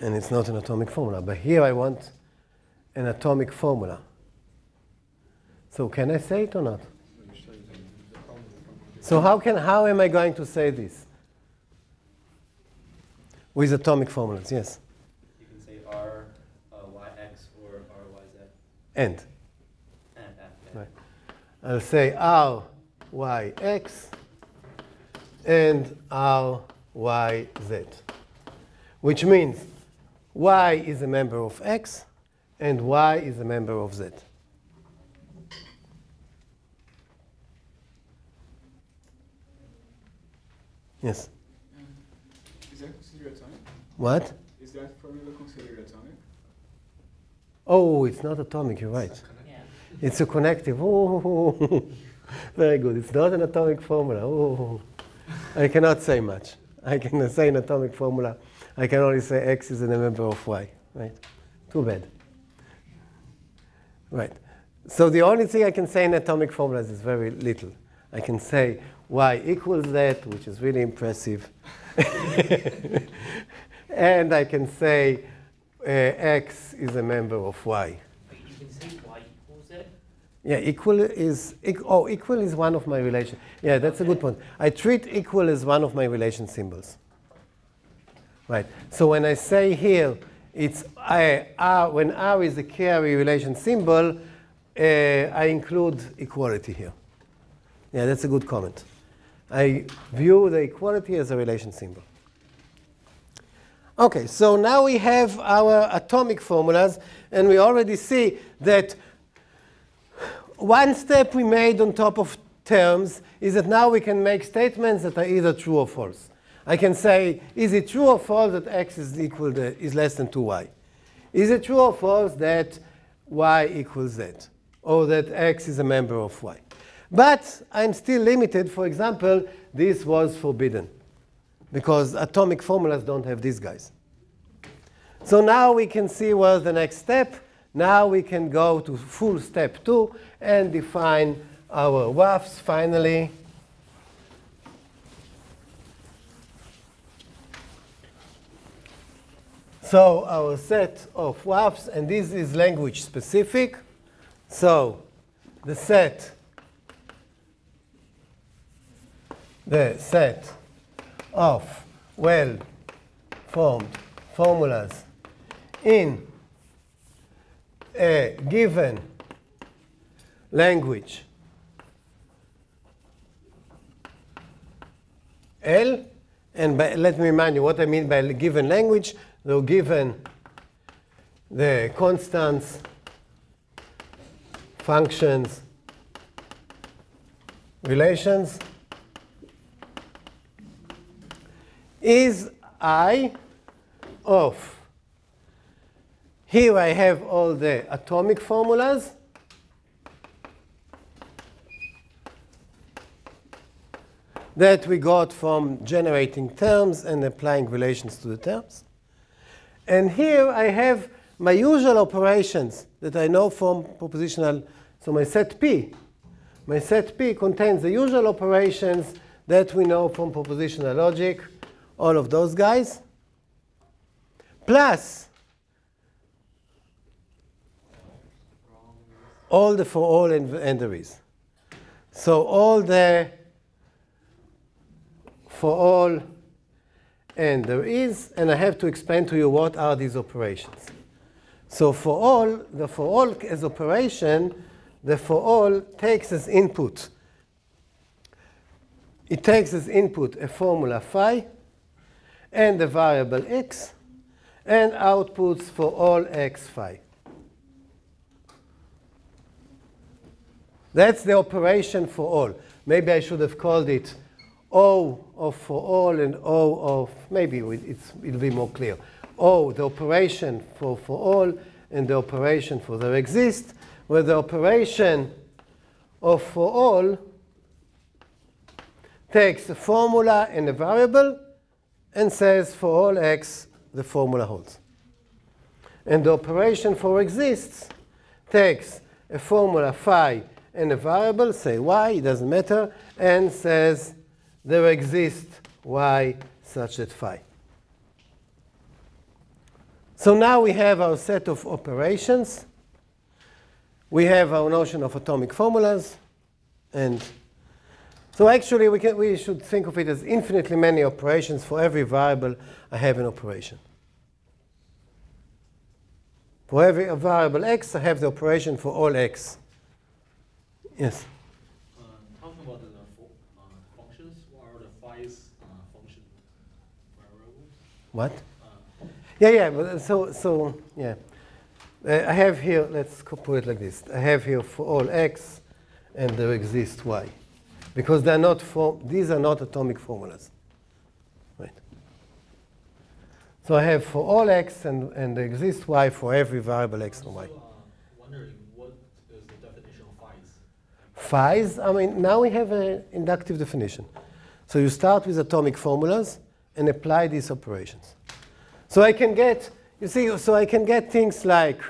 And it's not an atomic formula. But here I want an atomic formula. So can I say it or not? So you should have done From, from So how can how am I going to say this? With atomic formulas, yes. You can say R, uh, YX or RYZ And and Right. I'll say R Y X and R Y Z, which means Y is a member of X and Y is a member of Z. Yes. Is that considered atomic? What? Is that formula considered atomic? Oh, it's not atomic, you're right. Yeah. It's a connective. Oh, (laughs) very good. It's not an atomic formula. Oh, I cannot say much. I can (laughs) say an atomic formula. I can only say X is a member of Y. Right? Too bad. Right. So the only thing I can say in atomic formulas is very little. I can say Y equals that, which is really impressive. (laughs) and I can say uh, X is a member of Y. But you can say y equals it. Yeah, equal is oh equal is one of my relation. Yeah, that's a good point. I treat equal as one of my relation symbols. Right. So when I say here, it's I, R, when R is a k-ary relation symbol, uh, I include equality here. Yeah, that's a good comment. I view the equality as a relation symbol. Okay, so now we have our atomic formulas, and we already see that one step we made on top of terms is that now we can make statements that are either true or false. I can say, is it true or false that x is equal to, is less than 2y? Is it true or false that y equals z? Or that x is a member of y? But I'm still limited. For example, this was forbidden because atomic formulas don't have these guys. So now we can see what's the next step. Now we can go to full step two and define our WFFs finally. So our set of WFFs, and this is language specific. So the set, the set of well-formed formulas in a given language L, and by, let me remind you what I mean by given language. Though given the constants, functions, relations, is I of here I have all the atomic formulas. that we got from generating terms and applying relations to the terms. And here I have my usual operations that I know from propositional. So my set P. My set P contains the usual operations that we know from propositional logic, all of those guys, plus all the for all and, and there is. So all the for all and there is, and I have to explain to you what are these operations. So for all, the for all as operation, the for all takes as input. It takes as input a formula phi and a variable x and outputs for all x phi. That's the operation for all. Maybe I should have called it O of for all and O of, maybe it's, it'll be more clear. O, the operation for for all, and the operation for there exist, where the operation of for all takes a formula and a variable and says for all x, the formula holds. And the operation for exists takes a formula phi and a variable, say y, it doesn't matter, and says there exists y such that phi. So now we have our set of operations. We have our notion of atomic formulas. And so actually, we, can, we should think of it as infinitely many operations. For every variable, I have an operation. For every variable x, I have the operation for all x. Yes? Uh, talking about the uh, functions, what are the phi's uh, function variables? What? Yeah, yeah. But so, so yeah. Uh, I have here. Let's put it like this. I have here for all x, and there exists y, because they're not for, These are not atomic formulas. Right. So I have for all x and and there exists y for every variable x and y. Also, uh, wondering what is the definition of phi's? Phi's. I mean, now we have an inductive definition. So you start with atomic formulas and apply these operations. So I can get, you see, so I can get things like,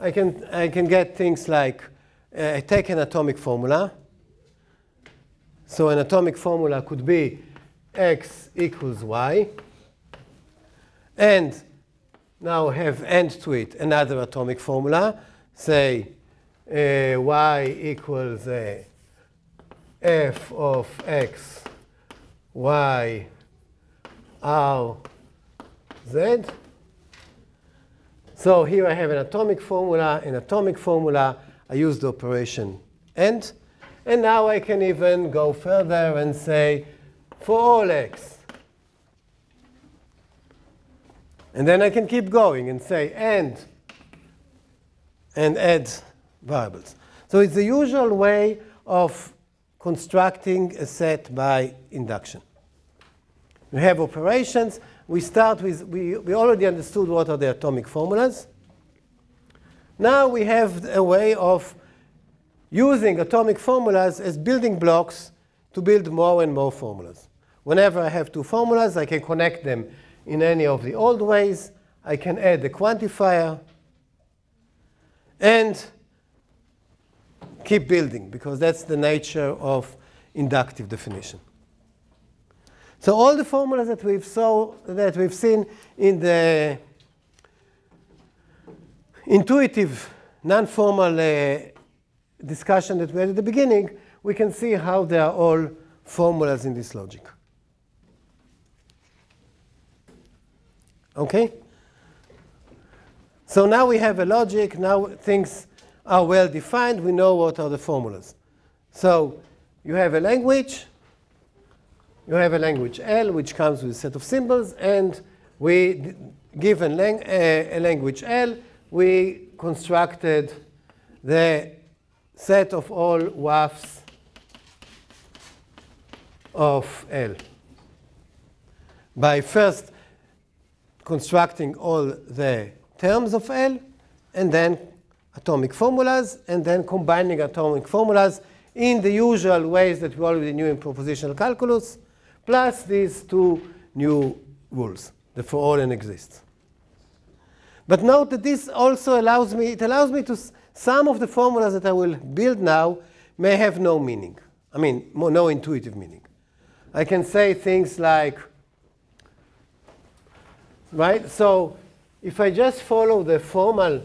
I can, I can get things like, uh, I take an atomic formula. So an atomic formula could be x equals y. And now have end to it another atomic formula. Say y equals f of x, y, r, Z. So here I have an atomic formula. An atomic formula, I use the operation AND. And now I can even go further and say for all x. And then I can keep going and say AND and add variables. So it's the usual way of constructing a set by induction. We have operations we start with, we, we already understood what are the atomic formulas. Now we have a way of using atomic formulas as building blocks to build more and more formulas. Whenever I have two formulas, I can connect them in any of the old ways. I can add a quantifier and keep building, because that's the nature of inductive definition. So all the formulas that we've saw that we've seen in the intuitive, non-formal uh, discussion that we had at the beginning, we can see how they are all formulas in this logic. Okay? So now we have a logic. Now things are well defined. We know what are the formulas. So you have a language you have a language L, which comes with a set of symbols, and we, given lang a, language L, we constructed the set of all WFFs of L by first constructing all the terms of L, and then atomic formulas, and then combining atomic formulas in the usual ways that we already knew in propositional calculus, plus these two new rules, the for all and exists. But note that this also allows me, it allows me to, some of the formulas that I will build now may have no meaning. I mean, no intuitive meaning. I can say things like, right? So if I just follow the formal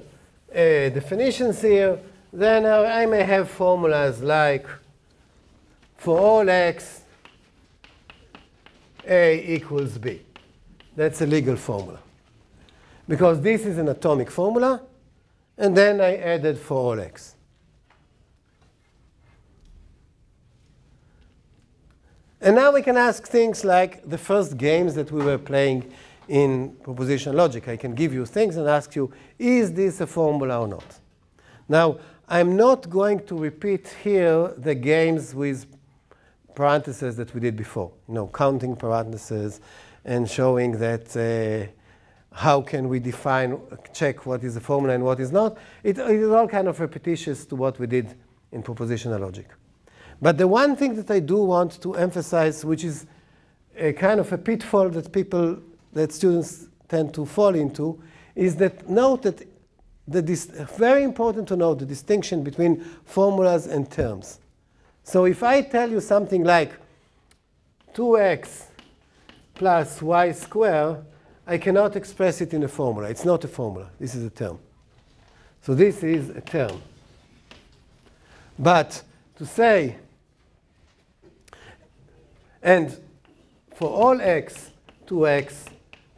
definitions here, then I may have formulas like for all x, a equals B. That's a legal formula. Because this is an atomic formula, and then I added for all x. And now we can ask things like the first games that we were playing in proposition logic. I can give you things and ask you, is this a formula or not? Now, I'm not going to repeat here the games with parentheses that we did before. You know, counting parentheses and showing that uh, how can we define, check what is a formula and what is not. It, it is all kind of repetitious to what we did in propositional logic. But the one thing that I do want to emphasize, which is a kind of a pitfall that people, that students tend to fall into, is that note that the very important to note the distinction between formulas and terms. So if I tell you something like 2x plus y squared, I cannot express it in a formula. It's not a formula. This is a term. So this is a term. But to say, and for all x, 2x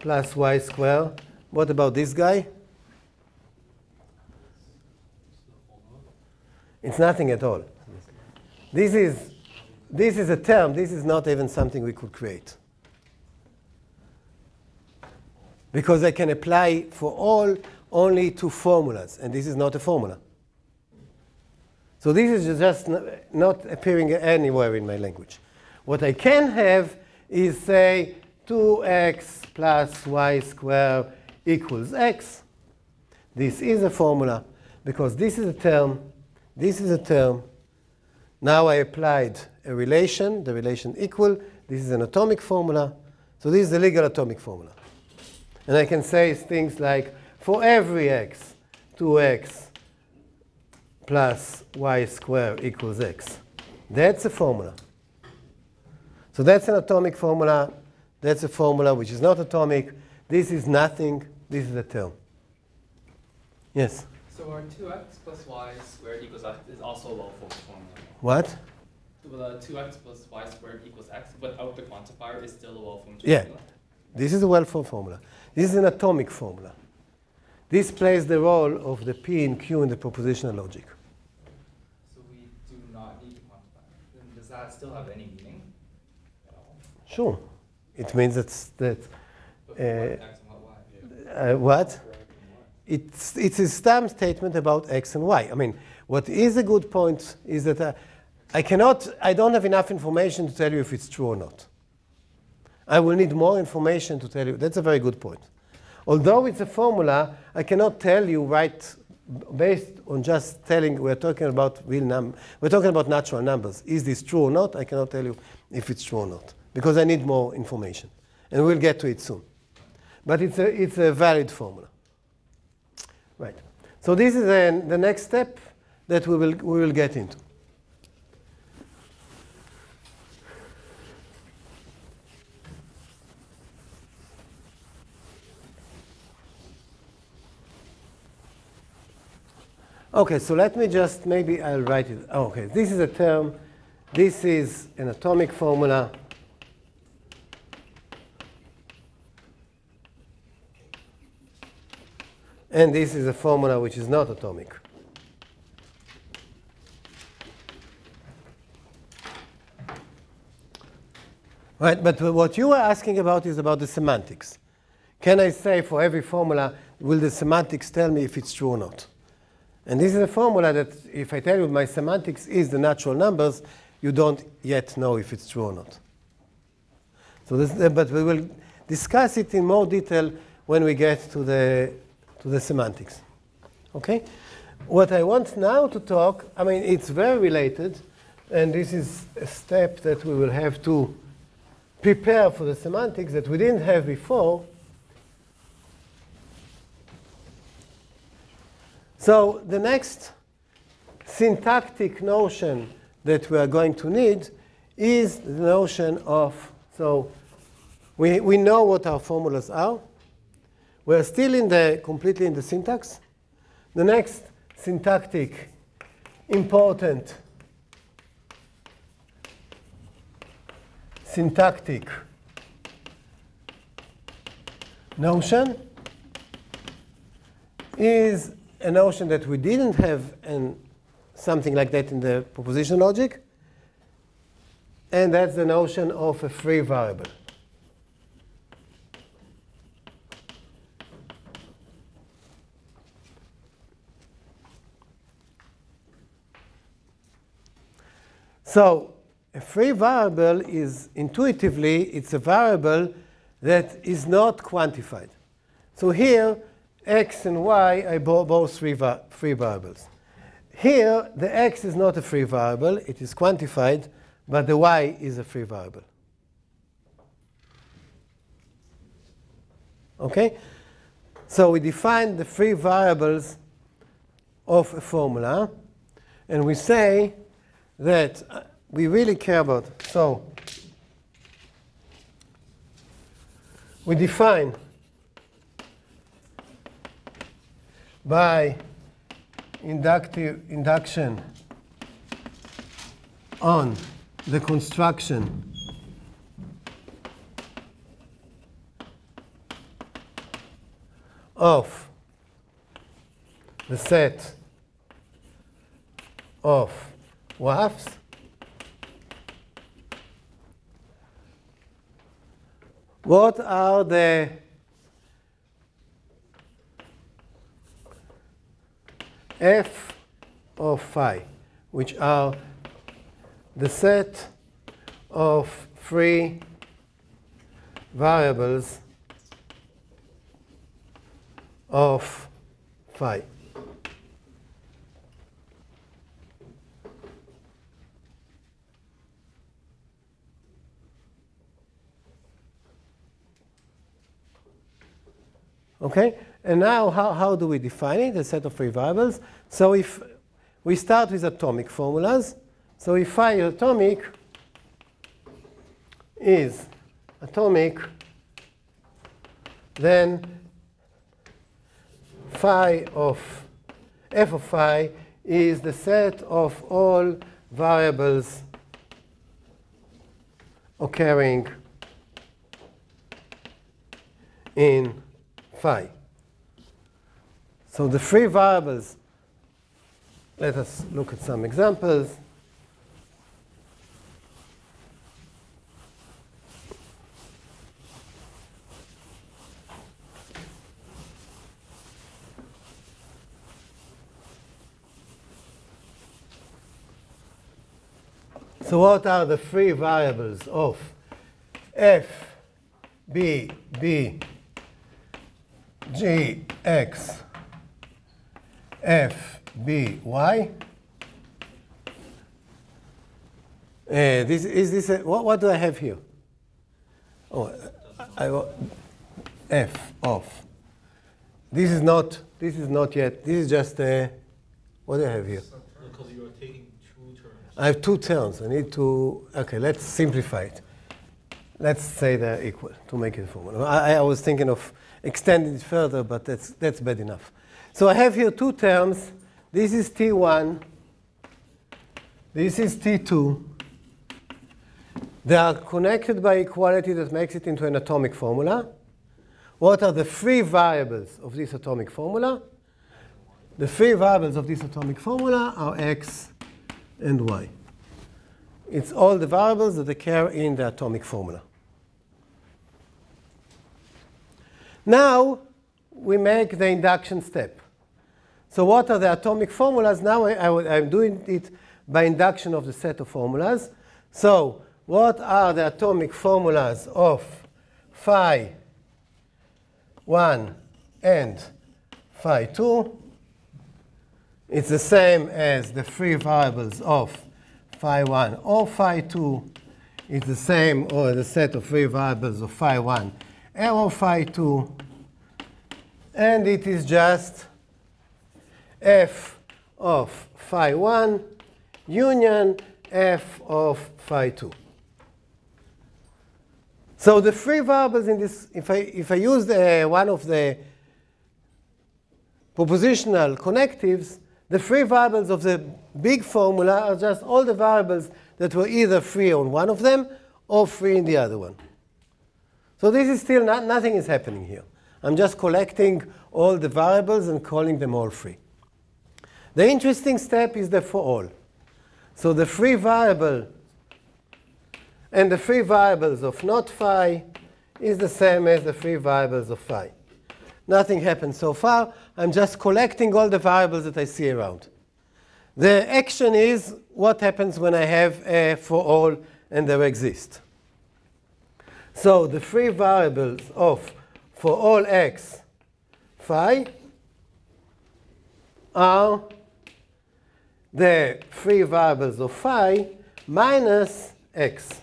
plus y squared, what about this guy? It's nothing at all. This is, this is a term. This is not even something we could create. Because I can apply for all only two formulas, and this is not a formula. So this is just not appearing anywhere in my language. What I can have is say 2x plus y squared equals x. This is a formula because this is a term, this is a term. Now I applied a relation, the relation equal. This is an atomic formula. So this is the legal atomic formula. And I can say things like, for every x, 2x plus y squared equals x. That's a formula. So that's an atomic formula. That's a formula which is not atomic. This is nothing. This is a term. Yes? So our 2x plus y squared equals x is also a well-formed formula. What? Uh, the 2x plus y squared equals x without the quantifier is still a well-formed yeah. formula. This is a well-formed formula. This is an atomic formula. This plays the role of the P and Q in the propositional logic. So we do not need to quantify. Then does that still have any meaning at all? Sure. It means that, that Uh, uh, what? It's, it's a stem statement about x and y. I mean, what is a good point is that uh, I cannot, I don't have enough information to tell you if it's true or not. I will need more information to tell you. That's a very good point. Although it's a formula, I cannot tell you right based on just telling we're talking about real num we're talking about natural numbers. Is this true or not? I cannot tell you if it's true or not because I need more information. And we'll get to it soon. But it's a, it's a valid formula. Right. So this is a, the next step that we will, we will get into. Okay, so let me just, maybe I'll write it. Okay, this is a term. This is an atomic formula. And this is a formula which is not atomic. Right, but what you were asking about is about the semantics. Can I say for every formula, will the semantics tell me if it's true or not? And this is a formula that if I tell you my semantics is the natural numbers, you don't yet know if it's true or not. So this, but we will discuss it in more detail when we get to the, to the semantics. Okay? What I want now to talk, I mean, it's very related, and this is a step that we will have to prepare for the semantics that we didn't have before. So the next syntactic notion that we are going to need is the notion of, so we, we know what our formulas are. We're still in the, completely in the syntax. The next syntactic important syntactic notion is a notion that we didn't have in something like that in the proposition logic, and that's the notion of a free variable. So a free variable is intuitively, it's a variable that is not quantified. So here, x and y are both free, free variables. Here, the x is not a free variable, it is quantified, but the y is a free variable. Okay? So we define the free variables of a formula, and we say that uh, we really care about. So we define by inductive induction on the construction of the set of What are the f of phi, which are the set of free variables of phi. Okay, and now how, how do we define it, a set of free variables? So if we start with atomic formulas, so if phi atomic is atomic, then phi of f of phi is the set of all variables occurring in phi. So the free variables, let us look at some examples. So what are the free variables of f, b, b, g, x, f, b, y? Uh, this, is this a, what, what do I have here? Oh, I, I, f of. This is not. This is not yet. This is just a. What do I have here? Because you are taking two terms. I have two terms. I need to, okay, let's simplify it. Let's say they're equal to make it formal. I, I was thinking of extending it further, but that's, that's bad enough. So I have here two terms. This is T1. This is T2. They are connected by equality that makes it into an atomic formula. What are the free variables of this atomic formula? The free variables of this atomic formula are x and y. It's all the variables that occur in the atomic formula. Now we make the induction step. So what are the atomic formulas? Now I, am doing it by induction of the set of formulas. So what are the atomic formulas of phi 1 and phi 2? It's the same as the free variables of phi 1 or phi 2. It's the same or the set of free variables of phi 1 arrow phi 2. And it is just f of phi 1 union f of phi 2. So the free variables in this, if I, if I use the, one of the propositional connectives, the free variables of the big formula are just all the variables that were either free on one of them or free in the other one. So this is still not, nothing is happening here. I'm just collecting all the variables and calling them all free. The interesting step is the for all. So the free variable and the free variables of not phi is the same as the free variables of phi. Nothing happened so far. I'm just collecting all the variables that I see around. The action is what happens when I have a for all and there exist. So the free variables of for all x phi are the free variables of phi minus x.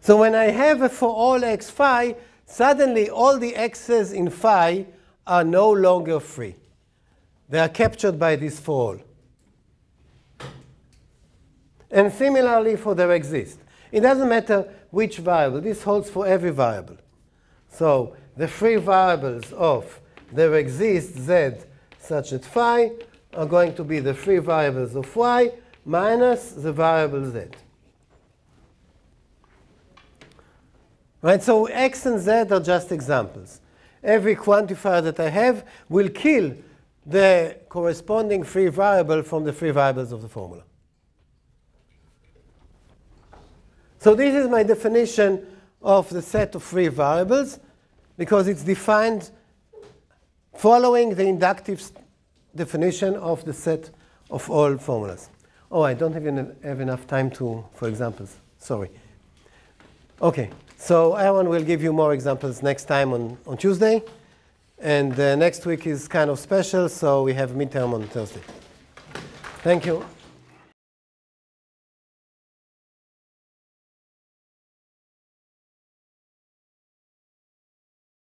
So when I have a for all x phi, suddenly all the x's in phi are no longer free. They are captured by this for all. And similarly for their exist. It doesn't matter which variable. This holds for every variable. So the free variables of there exists z such that phi are going to be the free variables of y minus the variable z. Right, so x and z are just examples. Every quantifier that I have will kill the corresponding free variable from the free variables of the formula. So this is my definition of the set of free variables because it's defined following the inductive definition of the set of all formulas. Oh, I don't even have enough time to, for examples. Sorry. Okay, so Aaron will give you more examples next time on, on Tuesday. And uh, next week is kind of special, so we have midterm on Thursday. Thank you.